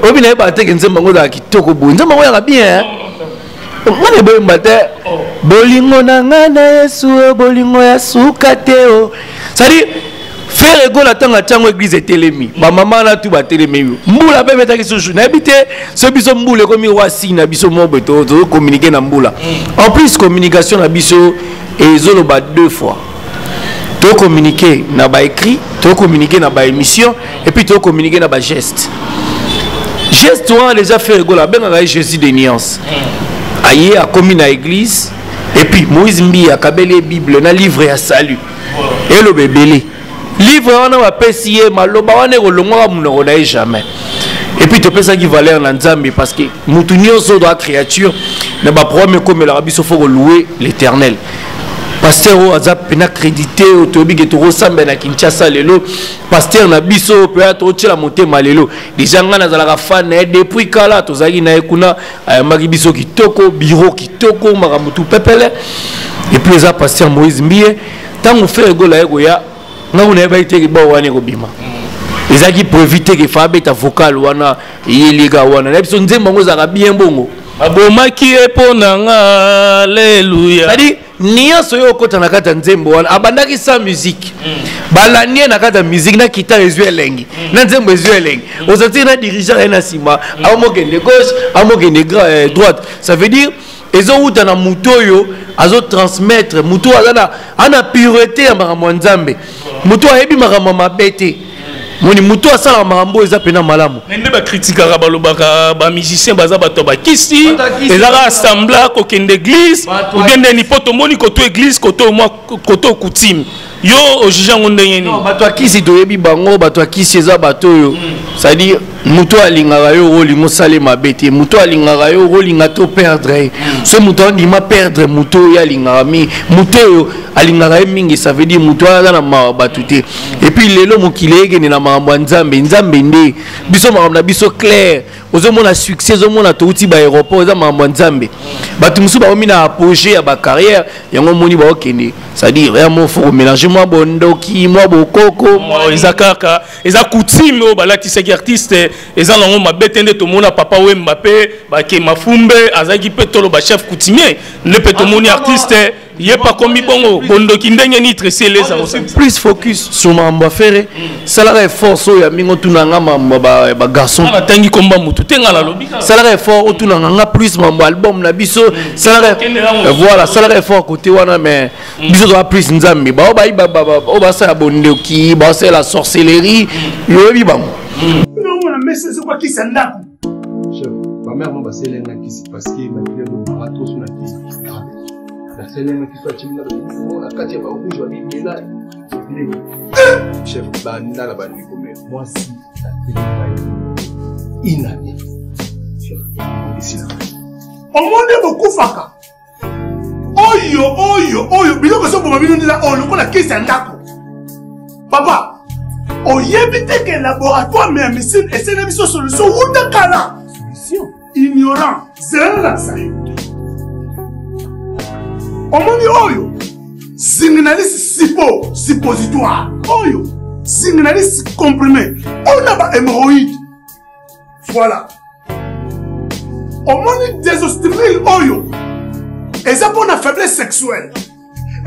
obi nayeba teke nzembo yango ezala kitoko boye. Nzembo yango yaka bien nga nayeboyemba te bolingo na nga na yesu bolingo ya suka te o. Cestadire frère egola ntango atiango église etelemi. Bamama na tu batelemi mbula mpe betaki susu nayebi te so biso mbula ekomi wasi na biso mobe tozokommunike na mbula. En plus communication na biso ezoloba deux fois. Tocommunike na baécrit tocommunike na baémission et puis tocommunike na bageste geste. Wana déjà frère egola abengaka ye jésus de nuance aye akomi na église et puis moïse mbi akabeli ye bible na livre ya salut. Eloba ebele livre wana bapesi ye maloba wana ekolongwaka monoko na ye jamais. Et puis topesaki valeur na nzambe parce que motu nyonso doa créature na baprogramme ekomelaka biso fo koloue l'éternel paster oyo aza mpena crédité oyo toyebi ke tokosambela na kinshasa lelo. Paster na biso oyo mpenza tokotiela motema lelo. Deja ngai nazalaka fan na ye. Depuis kala tozalaki na ye kuna ayambaki biso kitoko biro kitoko makambo tu pepele. Epuis eza paster moïse mbie. Ntango fer egola ye koya ngai nayebaki teke bao wana ekobima. Ezalaki prévu teke fa abeta vocal wana eyelika wana. Na biso nzembo yango ezalaka bien bongo. Abomaki ye mpo na nga aleluya nyonso oyo okota na kati ya nzembo wana abandaki sa musique. Balandi ye na kati ya musique na kita ezwi elengi. Na nzembo ezwi elengi. Ozatiki na dirigant ye na nsima amokende gauche amokende droite. Ça veut dire ezowuta na motu oyo azotransmettre motu oyo aza ana pureté ya makambo ya nzambe. Motu ayebi makambo mabe te moni motu asalaka makambo eza mpena malamu. Nde bakritikaka balobaka bamusicien baza bato bakisi ezaka assembla kokende église okendeni mpo tomoni koto église koto coutume yo ojuge yango ndenge nini? Bato akisi toyebi bango bato akisi eza bato oyo. Cestadire moto alingaka yo olinga osala mabe te. Moto alingaka yo olinga to perdre ye so moto andima perdre moto oyo alingaka mingi moto oyo alingaka ye mingi ça veut dire moto aza na mawa bato te. Epuis lelo mokili ekende na makambo ya nzambe. Nzambe nde. Biso makambo na biso clair. Ozomona succès ozomona touti baéroport eza makambo ya nzambe. Bato mosusu baomi na apogé ya bacarrière yango omoni baokende. C'est-à-dire ya mofo komélange mwa bondoki mwa bokoko eza kaka. Eza coutume oyo balatisaki artiste eza nango mabe te nde tomona papa wemba mpe bakema fumbe azalaki mpe tolo bachef coutumier. Nde mpe tomoni artiste eleza plus focus sur makambo afere salaka efforce oyo ya mingi otunanga makambo ya bagarçon natangi komba motu te nga nalobi salaka effort otunanga nga plus mambo album na biso. Voilà salaka effort kote wana mais biso toza plus nzambe. Bao bayiba oyo basala bondoki baosala sorcellerie. Yoyebi bango. Omona mese ezokwakisa ndako bamere mo baselenga kisi parceke makile lobanga toso na naselemaki so atimina bakufumo na kati ya barouge babimela chef banda na banikomela mwasi atelemai inae omonde bokufaka oyo oyo oyo. Biloko ezoboma bino ndela oyo lokola kesi ya ndako papa oyebi teke laboratoire me ya misine esene biso solution. Wuta kala ignorant. Zela na sayo omoni oyo zinginalisi sipo suppositoire oyo zinginalisi comprimé. Ona ba hémoroïde voilà. Omoni désostimile oyo eza mpona faiblesse sexuelle.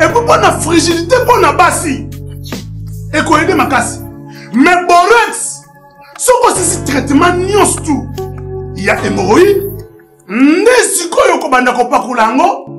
Epo mpona frigidité mpona basi. Ekoyede makasi. Mais borex soki osisi traitement nyonso tu. Ya hémoroïde nde sikoyo okobanda kopakola yango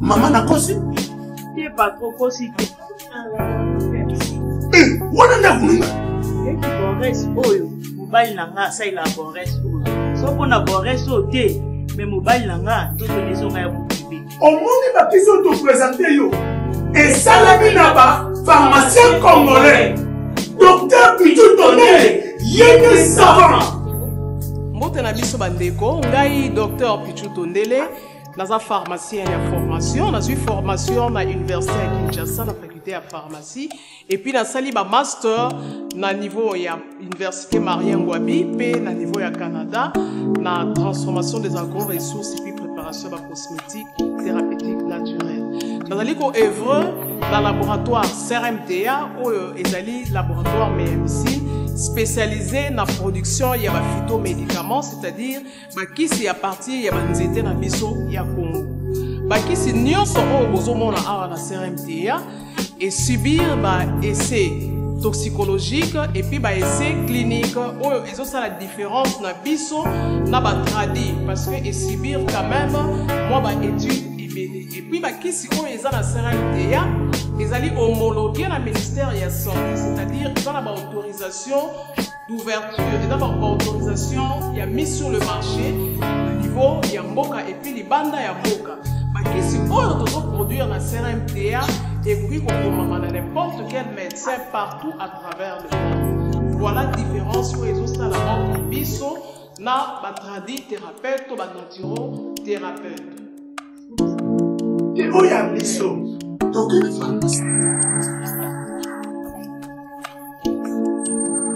mama nakosi wana nde akununga bores oyo mobali na nga asalelaka bores oyo. So mpona bores oyo te me mobali na nga nzoto nezonga ya bokibe omoni bakisi oyo topresente yo. Esalami na bapharmacien congolais. Docteur pitu tonele yene savant. Mbote na biso bandeko ngai docteur pichu tondele naza pharmacien ya formation. Nazwi formation na université ya kinshasa na faculté ya pharmacie. Epuis nasali bamaster na niveau ya université marien ngwabi mpe na niveau ya canada na transformation des agro-ressources epuis préparation ya bacosmétique thérapeutique naturelle. Nazali koevre na laboratoire crmta oyo ezali laboratoire meyamsine spécialisé na production ya baphytomédicament c'est-à-dire bakisi ya partir ya banzete na biso ya congo bakisi nyonso oyo bozomona awa na crmta esubir baessai toxicologique et puis baessai clinique oyo ezosala différence na biso na batradi parce que esubir quand même mwa baétude puis bakisi oyo eza na crmta ezali homologué na ministère ya santé c'est-à-dire eza na baautorisation d'ouverture eza baautorisation ya mise sur le marché na niveau ya mboka et puis libanda ya mboka. Bakisi oyo tozoproduire na crmta ekoki kokomama na n'importe quel médecin partout à travers le monde. Voilà différence oyo ezosala entre biso na batradi thérapeute to banaturo thérapeute oyo ya biso tokende pharmacie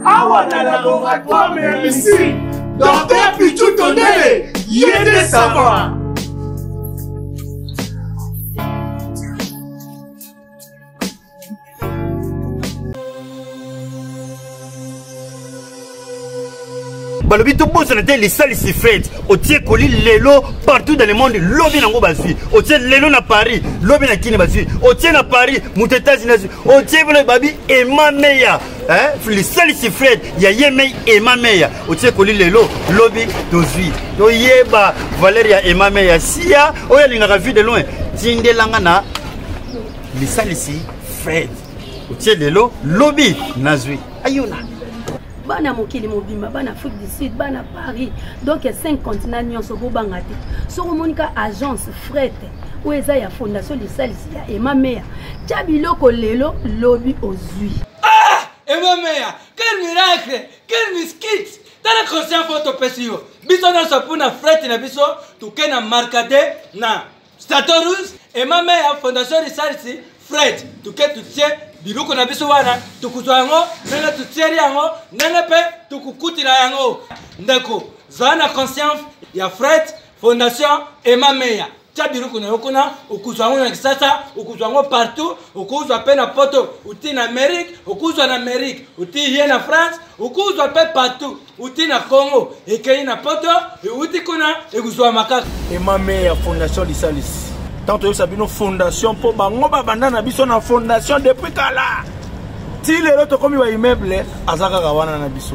awa na laboratoire ya misiri docteur pichu tondele yede savoir balobi tobosana te lisalisi fete. Otie koli lelo partout dans le monde lobi nango bazwi. Otie lelo na paris lobi na kini bazwi. Otie na paris moto états-unis azwi otie bilo babi emameya lisalisi fred ya ye mei emameya otie koli lelo lobi tozwi. Toyeba valeur ya emameya sia oyo alingaka vie de loin. Tindelanga na lisalisi fred otie lelo lobi nazwi. Ayona bana mokili mobimba bana afrique du sud bana paris. Donc 5 continent nyonso bobanga te. Soki omonika agence frete oyo eza ya fondation lisalisi ya emameya tya biloko lelo lobi ozwi emameya quel miracle quel miskit tala conscient fo topesi yo. Biso nyonso mpuna frete na biso toke na markade na statorus emameya fondation lisalisi fred toke tutie biloko na biso wana tokozwa yango ndenge totieli yango ndenge mpe tokokutila yango. Ndeko zala na conscience ya fred fondation emameya tia biloko na yo kuna okozwa yango na kisasa okozwa yango partout okozwa mpe na poto uti na amérique okozwa na amérique uti ye na france okozwa mpe partout uti na congo ekei na poto euti kuna ekozwa makaka emameya fondation lisalisi ntango toyebisa bino fondation mpo bango babanda na biso na fondation depuis kala ti lelo tokómi baimmeuble aza kaka wana na biso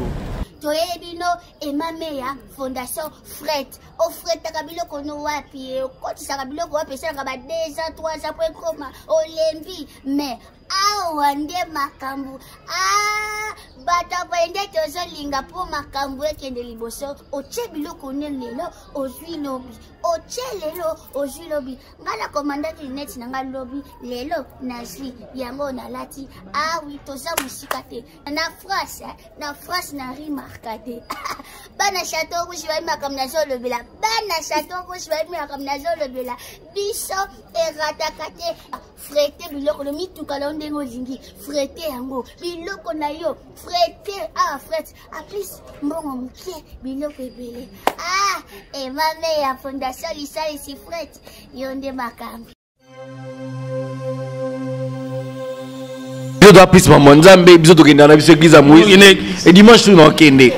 toyebi no emameya fondation fret ofretaka biloko no wapi? Okotisaka biloko wapi? Esalaka ba 2 ans 3 ans po ekoma olembi. Mais awa nde makambo. Bato boye nde tozolinga mpo makambo ekende liboso. Otie biloko ne lelo ozwi lobi. Otie lelo ozwi lobi. Ngai nakomandaki neti na ngai lobi lelo nazwi. Yango nalati awi toza mosika te. Na france na france na rimarka te *laughs* bana chateau rouge bayi makambo nazolobela bana chateau rouge makambo nazolobela biso erataka te frete biloko no mituka na yo ndenge olingi frete yango. Biloko na yo. Frete awa frete aplis mbongo moke. Biloko ebele. Ah emame ya fondation lisalisi frete yo nde makambo biso toa prise mambo nzambe biso tokendaka na biso église ya moïse. E dimanche tu naokende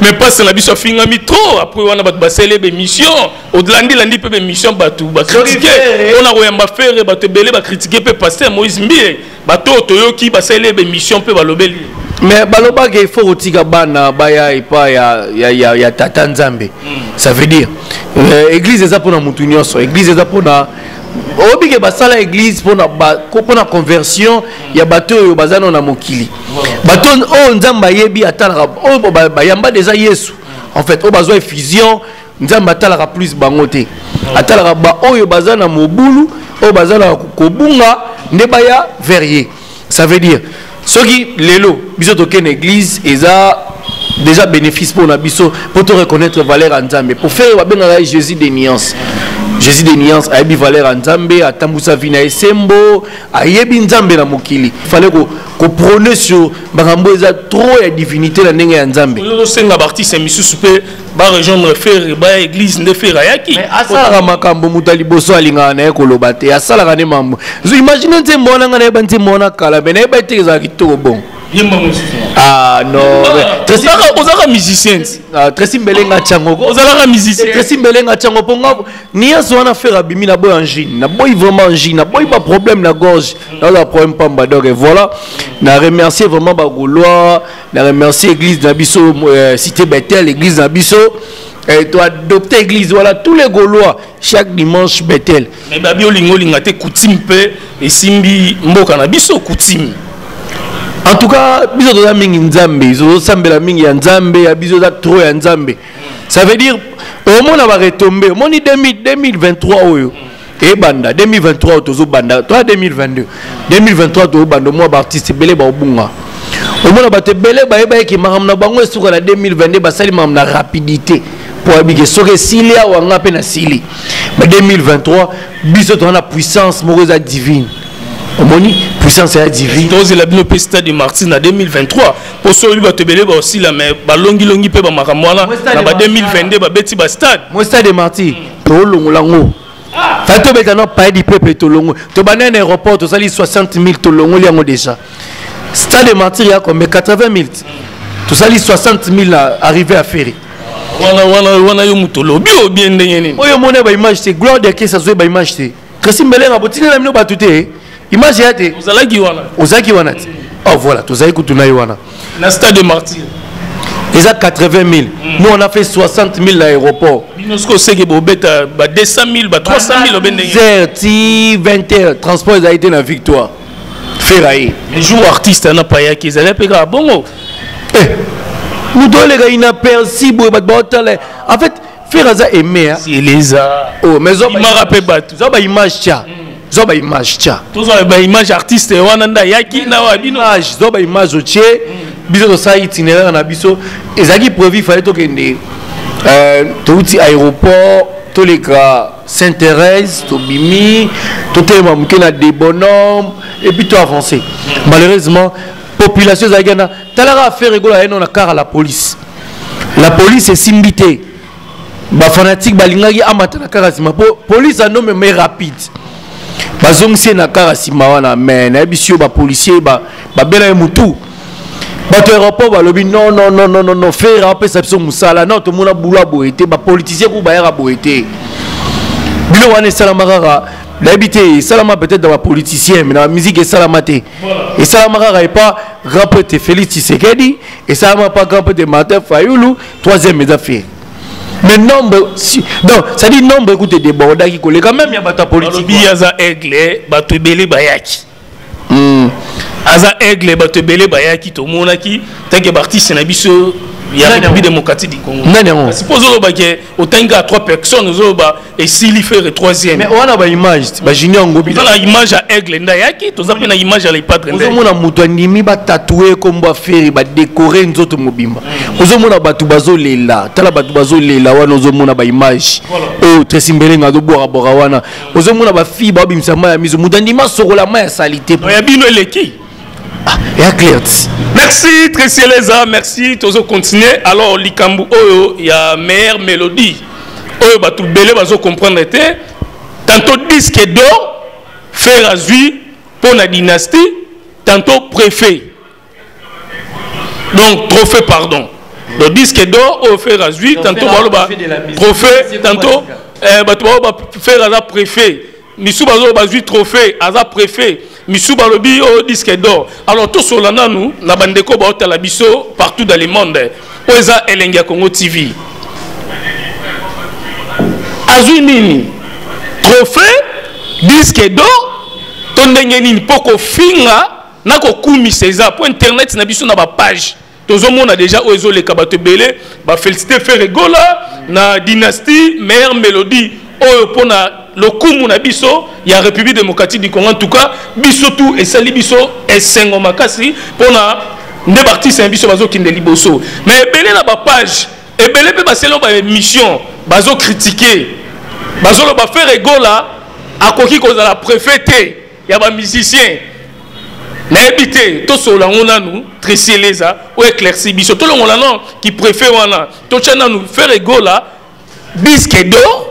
mais pase na biso afingami trop. Après wana bato basali bémission olandilandi mpe bémission bato bakritike mpona koyamba fere bato ebele bakritike mpe paster moïse mbie. Bato oyo toyoki basali bémission mpe balobeli mais balobaka ifo kotika bana baya epa ya, ya, ya, ya tata nzambe. Ça veut dire euh, église eza mpona motu nyonso église eza mpona oyebi ke basala église mpona conversion ya bato oyo baza nano na mokili. Bato oyo nzambe ayebi atalaka oyo bayamba deja yesu. En fait oyo bazwa effusion nzambe atalaka plus bango te. Atalaka baoyo baza na mobulu oyo baza na kobunga nde baya vers ça veut dire soki lelo biso tokende église eza déjà bénéfice mpona biso mpo to reconnaître valeur ya nzambe. Pour faire babengaka jésus de nuance jésus de nuance ayebi valeur ya nzambe atambusa vi na esembo ayebi nzambe na mokili. Fale koprone sur makambo eza trop ya divinité na ndenge ya nzambe. Osenga baartiste misusu mpe barejoindre fere baya église nde fere ayaki. Asalaka makambo moto ya liboso alingaka na ye koloba te. Asalaka nde mambo. Imagine nzembo wana ngai nayeba nzembo wana kala me nayeba ete ezala kitoko bon. yemba mosusu ah non ozalaka musicien. Tracy mbelenga tiango ozalaka musicien. Tracy mbelenga tiango mpo nga nyonso wana faire abimi naboyi angine naboyi vraiment angine naboyi baproblème na gorge. Naoza problème pamba donc et voilà. Na remercier vraiment bagaulois na remercier église na biso euh, cité betel église na biso. Eh, toadopte église. Voilà tous les gaulois chaque dimanche betel mais babi olingi olinga te coutume mpe esimbi mboka na biso coutume en tout cas biso toza mingi nzambe tozosambela mingi ya nzambe ya biso eza trop ya nzambe. Ça veut dire omona baretombe omoni 2023 oyo ebanda 2023 oyo tozobanda toa 2022 2023 tozobanda omwa baartiste ebele baobunga. Omona bato ebele bayeba eke makambo na bango esuka na 2022 basali makambo na rapidité mpo yabike soki esili awa nga mpe nasili ba 2023 biso toza na puissance moko eza divine. Omoni puissance ya divine tozela bino mpe stade martyr na 2023 mpo soki bato ebele baosila me balongilongi mpe bamakambo wana. Na ba 2022 babeti bastade mo stade. Martyr toolongola ngo fa tobeta no paye du peuple tolongo tobanda na aéroport tosali 60 000 tolongoli yango déjà. Stade martyr ya combien 80 000 tosali 60 000 arrivé à ferry. Wana wana wana yo moto olobi obie ndenge nini oyo mona baimage te gloire de kesa zoye baimage te krisi mbelenga botinela bino bato te image ya te ozalaki wana? Ozalaki wana te oh voilà tozali kutuna ye wana. Na stade martyr eza 80 000 nous on a fait 60 000 na aéroport bino soki oseki bobeta ba 200 000 ba 300 000 obe ndenge heures ti 20 heures transport ezali te na victoire. Fera ye mais jour artiste ana payaki ezali mpe kaka bongo moto oleka inaperci boye bato baotala en fait fer aza aimé eleza mais imaka mpe bato tya zwa baimage tya tozwa baimage artiste wana nde ayaki na wa bino. Zwa baimage otie biso tosala itinéraire na biso. Ezalaki prévu fale tokende. Touti aéroport toleka saint thérèse tobimi totelema moke na debonome epuis to avancé malheureusement population ezalaki wana. Talaka affaire egola ye no na kara la police. La police esimbi te. Bafanatike balingaki amata na kara nsima. Mpo police anomeme rapide bazongisi ye na kara nsima wana me nayebi si oyo bapolisier babela ye motu bato aéroport balobi non non non non non fere apesa biso mosala. Non tomona bula boye te bapolitisien ku bayaka boye te. Bino wana esalama kaka nayebi te esalama peut-être na bapoliticien mais na bamusike esalama te. Esalama kaka epa grand prêtre félix tshisekedi esalama pa grand prêtre martin fayulu troisième eza fere mais nombre si, donc ça dit nombre ekute débordaki koleka même ya bato ya politiki aza aigle bato ebele bayaki. Mm. aza aigle bato ebele bayaki tomonaki tanke baartiste na biso ya république démocratique du congo. Suppose otangi à trois personnes ozoloba esili faire troisième. Mais wana baimage bajunior ngobi. Toza na image ya aigle nde ayaki toza mpe na image ya lepadre nde. Ozomona moto andimi batatue kombo aferi badekore nzoto mobimba. Ozomona bato bazolela tala bato bazolela wana ozomona baimage oyo tresi mbelenga azobwakaboka wana. Ozomona bafille baobimisa mai ya miso. Moto andimi asokola mai ya sali te ya bino eleki clair merci Tracy Eleza merci tozo continuer alors likambu oyo ya meilleure mélodie. Oyo bato bele bazo comprendre te tantôt disque d'or fer azui pour la dynastie tantôt préfet. Donc trophée pardon. Le disque d'or oyo fer azui tantôt baloba trophée tantôt bato baloba fer aza préfet. Misu bazoloba bazwi trophée aza préfet misu balobi oyo disque d'or. Alors tosola nanu na bandeko baotala biso partout dans le monde. Oyo eza congo tv azwi trophée disque d'or. To ndenge nini mpo kofinga na kokumisa eza mpo internet na biso na bapage tozomona déjà oyo ezoleka bato ebele bafélicité fer egola na dynastie meilleure mélodie oyo mpona lokumu na biso ya république démocratique du congo. En tout cas biso tu esali biso esengo makasi mpona nde baartiste na biso bazokende liboso. Mais ebele na bapage ebele mpe baseli baémission bazokritike. Bazoloba faire egola akoki kozala préfet te ya bamusicien nayebi te tosolola yango nanu tresi eleza oyo éclairci biso. Tolongola non ki préfet wana. Totya nanu faire egola disque d'or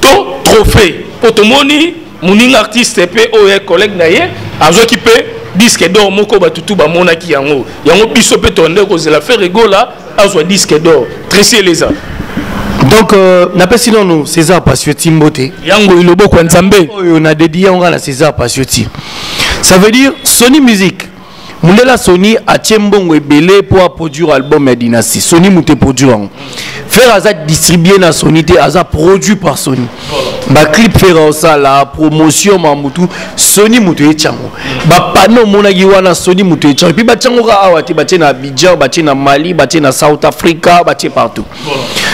to trophée. Mpo tomoni moninga artiste mpe oyo ye collègue na ye azwaki mpe disque d'or moko bato tu bamonaki yango. Yango biso mpe tonde kozela fe regola azwa disque d'or. Tresi eleza donc euh, napesi nano césar pasioti mbote. Yango iloboko ya nzambe. Oyo na dedi yango nga na césar pasioti ça veut dire sony musique mundela sony atie mbongo ebele mpo aproduire album ya dynastie sony moto eproduire yango fer aza distribue na sony te aza produit par sony. Baclip fer osala promotion mamutu sony moto etyango bapane omonaki wana sony moto etyango epui batyangoka awa te batie na abidjan batie na mali batie na south africa batie partout.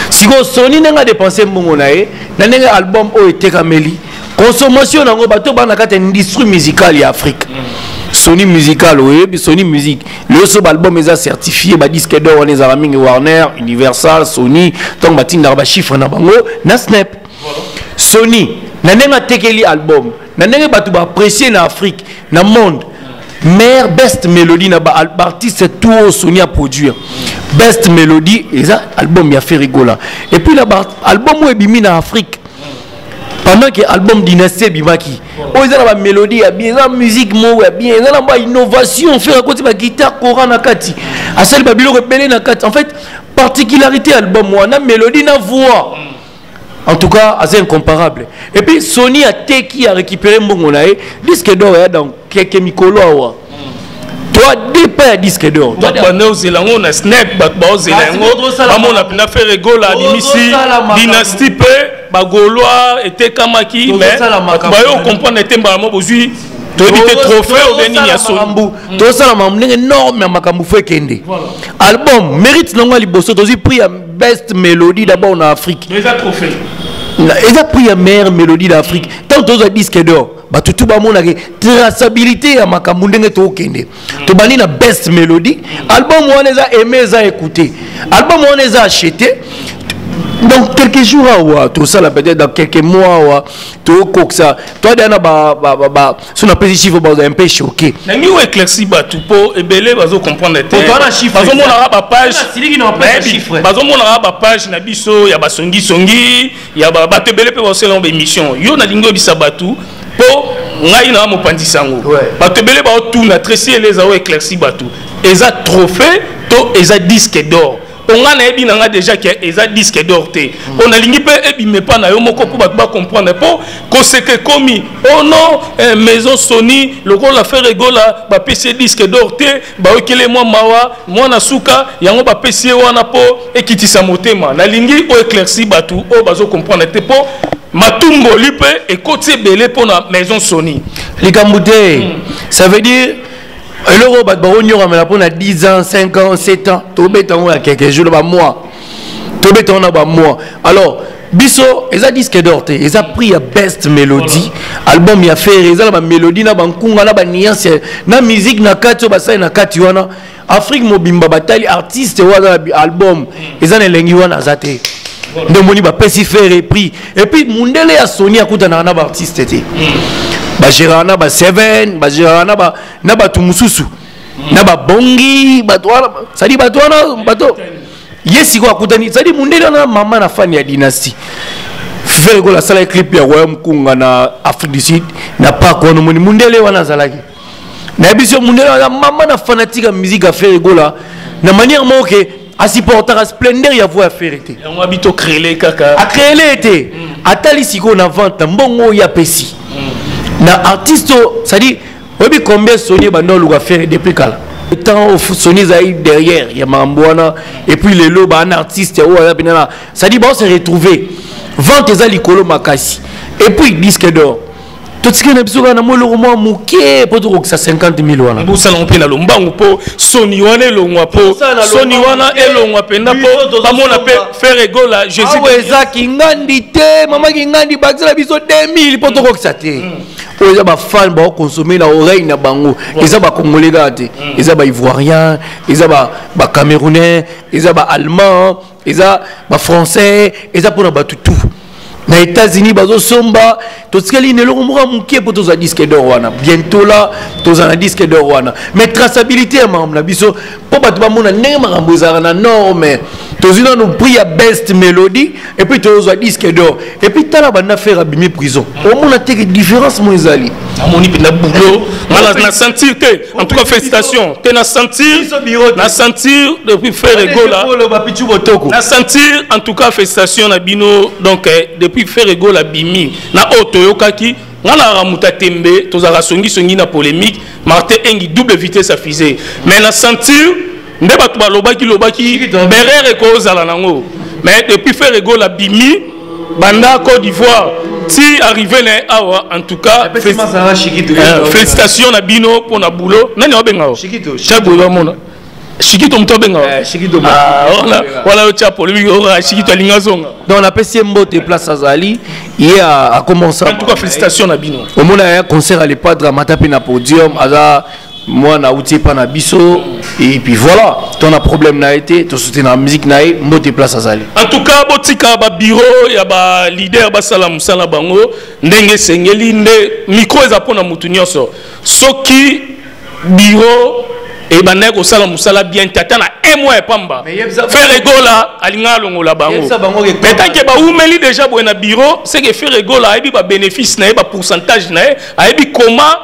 Sikoyo sony ndenge adepense mbongo na ye na ndenge album oyo etekameli consommation nango bato bana kati ya industrie musicale ya afrique sony musical oyebi sony musique lelo so baalbum eza certifié badisque d'or wana ezalaka mingi warner universal sony ntongo batindaka bachiffre na bango na snap. Sony na ndenge atekeli album na ndenge bato baapprécie na afrique na monde. Meilleure best mélodie na baartiste tout oyo sony aproduire best mélodie eza album ya ferigola et puis na baalbum oyo ebimi afrique? Pendant que album dynastie ebimaki oyo eza na bamélodie ya bien eza musique moko ya bien eza na ba innovation faire akoti baguitare coran na kati. Asali babiloko ebele na kati. En fait particularité album wana mélodie na voix. En tout cas aza incomparable. Et puis sony ateki arécupéré mbongo na ye disque d'or eya dans keke mikolo awa toi depa ya disque d'or. Banda ozela yango na snap bato baozela yango bamona mpena fe regola abimisi dynastie mpe bagaulois etekamaki mais bayo comprendre etembala mo bozwi toyebi te trophée obe nini ya solambu tosala makambo ndenge enorme ya makambo fo ekende. Album mérite nango ya liboso tozwi prix ya best mélodie d'abord na afrique. Eza prix ya meilleure mélodie d'afrique. Ntango tozwa disque d'or bato tu bamonaka traçabilité ya makambo ndenge tookende tobandi na best mélodie. Album wana eza aimé eza écouté. Album wana eza acheté donc quelques jours awa tosala peut-être dans quelques mois awa tokokisa toadeya na so napesi chiffre baza un peu choqué. Nangi éclairci bato mpo ebele bazocomprendre te bazomonaka bapage bazomonaka bapage na biso ya basongisongi ya bato ebele mpe baosalango baémission yo nalingi oyebisa bato mpo ngai na mopanzisa yango bato ebele baotuna tresi eleza oyo éclairci bato eza trophée to eza disque d'or onga nayebi na nga déjà ke eza disque d'or te o nalingi mpe ebime mpa na yo moko mpo bato bacomprendre mpo koseka ekomi o non eh, maison sony lokola fe regola bapesi ye disque d'or te baokele mwa mawa mwana suka yango bapesi ye wana mpo ekitisa motema. Nalingi oéclairci bato oyo bazocomprendre te mpo matumboli mpe ekoti ebele mpo na maison sony. Likambo te ça veut dire eloko bato bakonyokamela mpo na 10 ans 5 ans 7 ans. Tobeta yango ya quelques jours bamois tobeta yango na bamois alors biso eza disque d'or te eza prix ya best mélodie. Album ya fere eza na bamélodie na bankunga na baniance na musique na kati oyo basali na kati wana afrique mobimba batali artiste oyo aza na album. Eza na elengi wana aza te nde omoni bapesi fere prix epuis mundele ya soni akutanaka na baartiste te bagéraka na ba7 bagéraka na bato mosusu na babongi bato wana sadi bato wana bato ye sikoyo akutani. Sadi mundele wana mama na fani ya dynastie fere kola asala clip ya royaume kunga na afrique du sud na park wana omoni mundele wana azalaki. Nayebi so mundele wana mama na fanatique ya musique ya kola na manière moko ke asupportaka splendeur ya voix ya fere te. Yango abi tocréele kaka. Acréele te. Atali sikoyo na vente na mbongo oyo apesi na artiste c'est-à-dire oyebi combien soni ebanda oluka fere depuis kala temps soni ezali derrière ya makambo wana et puis lelo baana artiste oyo aza mpena na c'est-à-dire baose retrouver vente eza likolo makasi. Et puis disque d'or. Totikeli na biso kaka na mwa eloko mwa moke mpo tokokisa 50 000 wana bosalango mpe na lombangu mpo soni wana elongwa mpo soni wana elongwa mpenza mpo bamona mpe fer egola jésus awa eza kingandi te mama kingandi bakisala biso 2000 mpo tokokisa te oyo eza bafane baokonsome na oreille na bango. Eza bakongole kaka te. Eza baivoirien eza bacamerounais eza baallemand eza bafrançais eza mpona bato tout na états-unis bazosomba totikali na eloko moko ya moke mpo tozwa disque d'or wana. Bientôt la tozala na disque d'or wana. Mais traçabilité ya makambo na biso mpo bato bamona ndenge makambo ezalaka na norme. Tozwi nano prix ya best melody et puis tozwa disque d'or. Et puis tala banda faire abimi prison. Omona teke différence mo ezali. Namoni mpenza boulot nga na sentir te en tout cas félicitation te na sentir na sentir depuis faire egola. na sentir en tout cas félicitation na bino. Donc eh, depuis faire egola bimi. Na oyo toyokaki nga nalaka moto atembe tozalaka songisongi na polémique martin engi double vitesse à fusée mais na sentir nde bato balobaki lobaki berere ekozala nango. Mais depuis faire egola bimi banda côte d'ivoire ti arrivé na awa en tout cas félicitation na bino mpo na boulot. Nani aobenga chaboy bamona shikito moto abenga wana otya polémique okaa shikito alingi azonga donc napesi ye mbote place azali. Ye akomensa en tout cas félicitation na bino omona ya concert à lepadre amata mpe na podium aza mwana auti epa na biso et puis voilà tona problème na ye te tosoutenaka musique na ye mbote place azali. En tout cas botika babiro ya balider basala mosala bango. Ndenge esengeli nde micro eza mpona motu nyonso soki biro ebandaki kosala mosala bien te ata na un mois epamba faire egola alinga alongola bango mais tanke baumeli déjà boye na biro seke faire egola ayebi babénéfice na ye bapourcentage na ye ayebi comment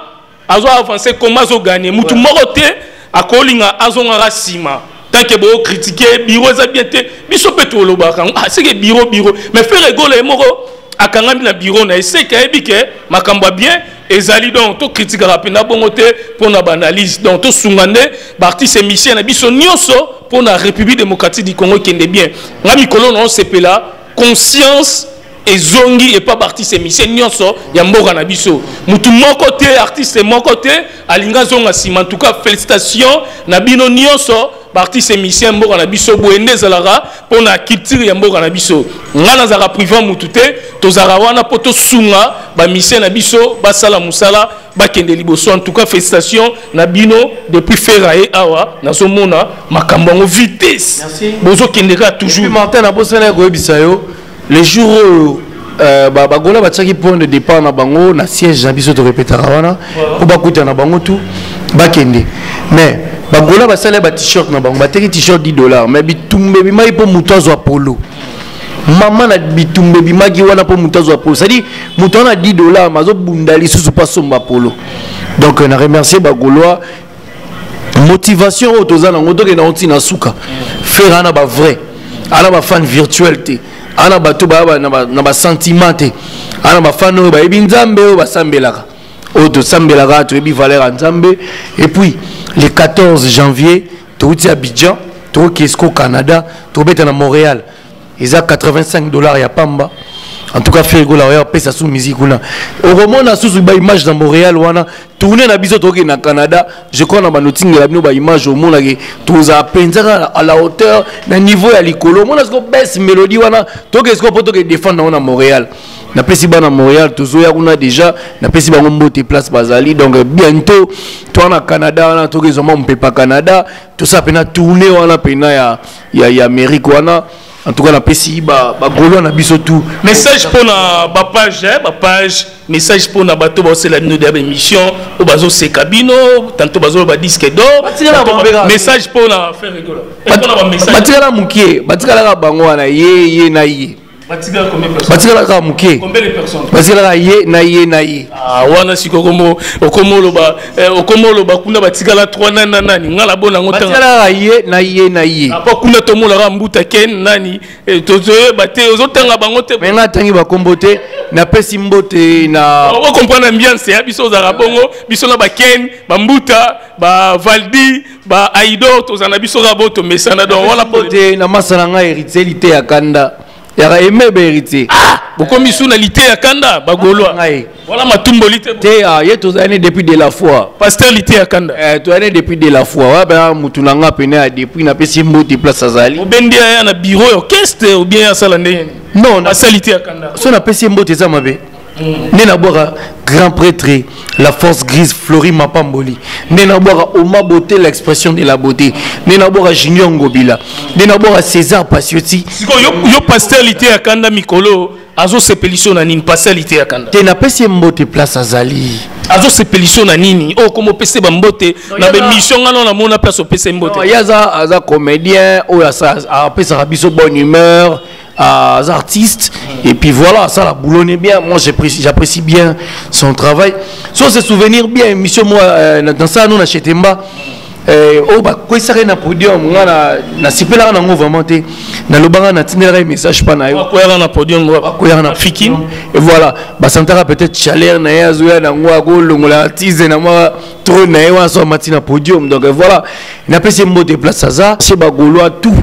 azo avance comment azoganye mutu moko te akolinga azongaka nsima tanke bookritike biro eza bien te biso mpe tolobaka ah, seke biro biro mais faire egola ye moko akangami na biro na ye seke ayebi ke makambo bien ezali donc tokritikaka mpenza bongo te mpo na baanalyse donc tosunga nde baartiste émicien na biso nyonso mpo république démocratique du congo ekende bien. Nga mikolo na osepela conscience ezongi epa baartiste émicien nyonso ya mboka na biso. Mutu moko te artiste moko te alingi azonga nsima en tout cas félicitation na bino nyonso baartiste émicien mboka na biso. Boye nde ezalaka mpo na culture ya mboka na biso. Ngai nazalaka priva mutu te tozalaka wana mpo tosunga bamisien na biso basala mosala bakende liboso en tout cas félicitation na bino depuis fera ye awa nazomona makambo yango vitesse. Bozokendeka toujours. Martin nabosana ya koyebisa yo le jour oyo euh, bagola batiaki point de départ na bango na siège na biso torepetaka wana mpo bakutana na bango tu bakende. Mais bagola basali ba t-shirt na bango bateki t-shirt 10 dollars mais bitumba ebimaki mpo moto azwa polo mama na bitumba ebimaki wana mpo moto azwa polo cestadire moto wana 10 dollars mazobunda lisusu mpo asomba polo donc na remercier bagolois motivation oyo toza nango tokenda ntina suka. Bavrai ana bafan virtuel te. Ana bato baya na basentiment te. Ana bafan oyo bayebi nzambe oyo basambelaka oyo tosambelaka toyebi valeur ya nzambe. Et puis le 14 janvier touti abidjan tokoki esco canada tobeta na montréal. Eza 85 dollars ya pamba en tout cas fergola oyo apesa su musique kuna okomona susu baimage na montréal wana. Tourne na biso tokoki na canada. Je crois na banotingela bino baimage omonaki tozala mpenzaka à la hauteur na niveau ya likolo. Omona siko bes mélodie wana? Toke siko mpo toke défendre nango na montréal napesi bana montréal tozoya kuna déjà. Napesi bango mbote place bazali. Donc bientôt toa na canada wana toke ezwama mopepa canada. Tosala mpena tourne wana mpena ya, ya, ya amérique wana en tout cas napesi bagolo na biso tu message mpona bapage bapage message mpona bato baosala bino deya baémission oyo bazoseka bino tanto bazoloba disque d'or. Message mpona faire rigola batikala mokie batikalaka bango wana ye ye na ye batikalaka moke batikalaka ye na ye na ye. Wana sika okoma oloba kuna batikala 3 nani na nani? Nga labona yango batikalaka ye na ye na ye. Apo kuna tomonaka mbuta ken nani? Tozoyeba te ozotanga bango te. Me nga atangi bakombo te napesi mbote na okomprendre ambiance ya biso ozalaka bongo biso na baken bambuta bavaldi baaidor tozala na biso kaka bo tomesana donc wana mbote na masa na ngai héritier lite ya kanda yaka emebe héritier. Bokomi su na lite ya kanda bagolwa wala matumboli te te ye tozalani depuis de la foi. Paster lite ya kanda. Tozalani depuis de la foi. Wabena mutu na nga pene ya depuis napesi mbote place azali. Obendi aya na bureau ya orchestre ou bien asala ndenge? Non asali te ya kanda. so napesi mbote eza mabe? Nde nabwaka grand prêtre la force grise flori mapamboli nde nabwaka oma beauté l'expression de la beauté. Nde nabwaka junior ngobila. Nde nabwaka césar pasioti sikoyo yo, lite ya kanda mikolo azosepeliso na nini? Paster lite ya kanda. Te napesi ye mbote place azali. Azosepeliso na nini? Oyo koma opese bambote na bemission nga no namona place opesa ye mbote ye aza comédien oyo apesaka biso bonne humeur euh, aza artiste et puis voilà ça la boulonne bien. Moi j'apprécie bien son travail. So se souvenir bien émission moi euh, dans ça nous na chetemba euh, oyo bakwesaka na podium? Nga na- nasepelaka nango vraiment te nalobanga natindelaka ye message mpa na yo bakweyaka na podium bakweyaka na fikin et voilà. Basantaka peut-être chaleur na ye azoya nango akolongola tize na mwa tro na ye wana so amati na podium. Donc euh, voilà. Napesi mbote place aza chez bagolois tout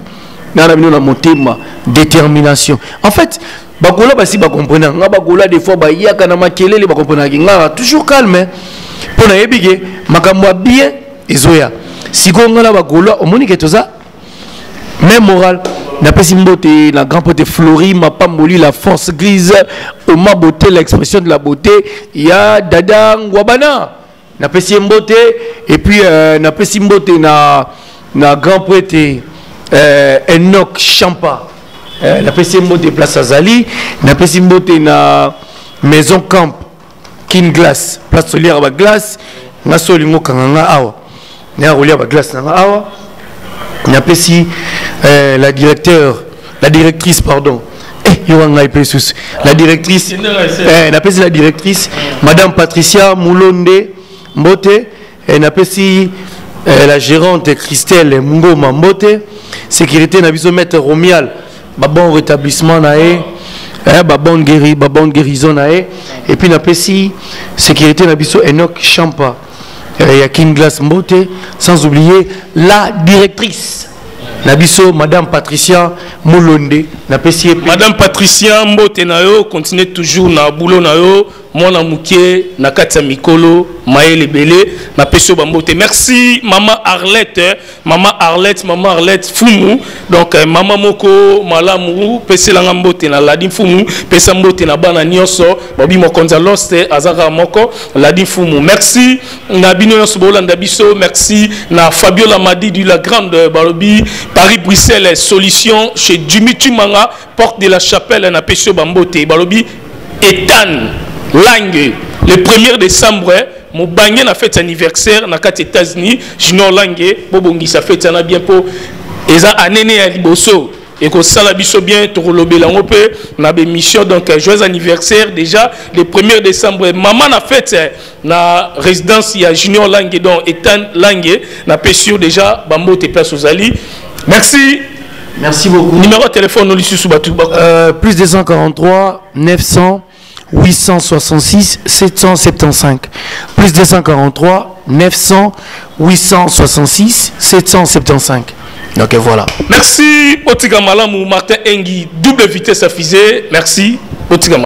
nga na bino na motema détermination. En fait bagolois basi bakomprenaka nga bagolois des fois bayaka na makelele bakomprenaki nga toujours calme mpo nayebi ke makambo ya bien ezoya. Sikoyo nga na bagolois omoni ke toza même moral. Napesi mbote na grand pote flori mapamboli la force grise oma beauté l'expression de la beauté. Ya dada ngwabana. Napesi ye mbote et puis euh, napesi na, na grand enoch champa. Euh, napesi mbote place azali napesi mbote na maison camp kin glace place solière baglace nga so olingi okanga nga awa naya kolia na awa. Euh, la directeur la directrice pardon. Eh, yo ngai la directrice la directrice madame patricia mulonde mbote napesi la gérante christelle ngoma mbote sécurité na biso maître romial babon rétablissement na babonne guéri, babonne guérison na et puis napesi sécurité na biso enoch champa eh, ya king glass mbote sans oublier la directrice na biso madame patricia molonde. Napesi ye madame patricia mbote na yo continue toujours na bulo na mwana mokie na kati ya mikolo mayele ebele napesi yo bambote. Merci mama arlette mama arlette mama arlette fumu. Donc eh, mama moko malamu peselanga mbote na ladi mfumu pesa mbote na bana nyonso babi mokonzi ya loste aza kaka moko ladi mfumu merci na bino biso. Merci na fabiola madidi la grande balobi. Paris bruxelles solution chez jimmy tumanga porte de la chapelle na pesi yo bambote. Balobi etan langue. Le 1er décembre mobange na fête anniversaire na kati états-unis. Junior langue. Bobongisa fête yana bien mpo eza anene ya liboso ekosala biso bien tokolobela yango mpe na bémission donc joyeux anniversaire. Déjà le 1er décembre mama na fête na résidence ya junior langue donc etan langue. Napesi yo déjà bambote place ozali merci. Merci beaucoup. Numéro ya téléphone olisusu bato euh, plus 243 900 866 775 plus 243 900 866 775 donc voilà. Merci otika malamu martin engi double vitesse à fusée merci otika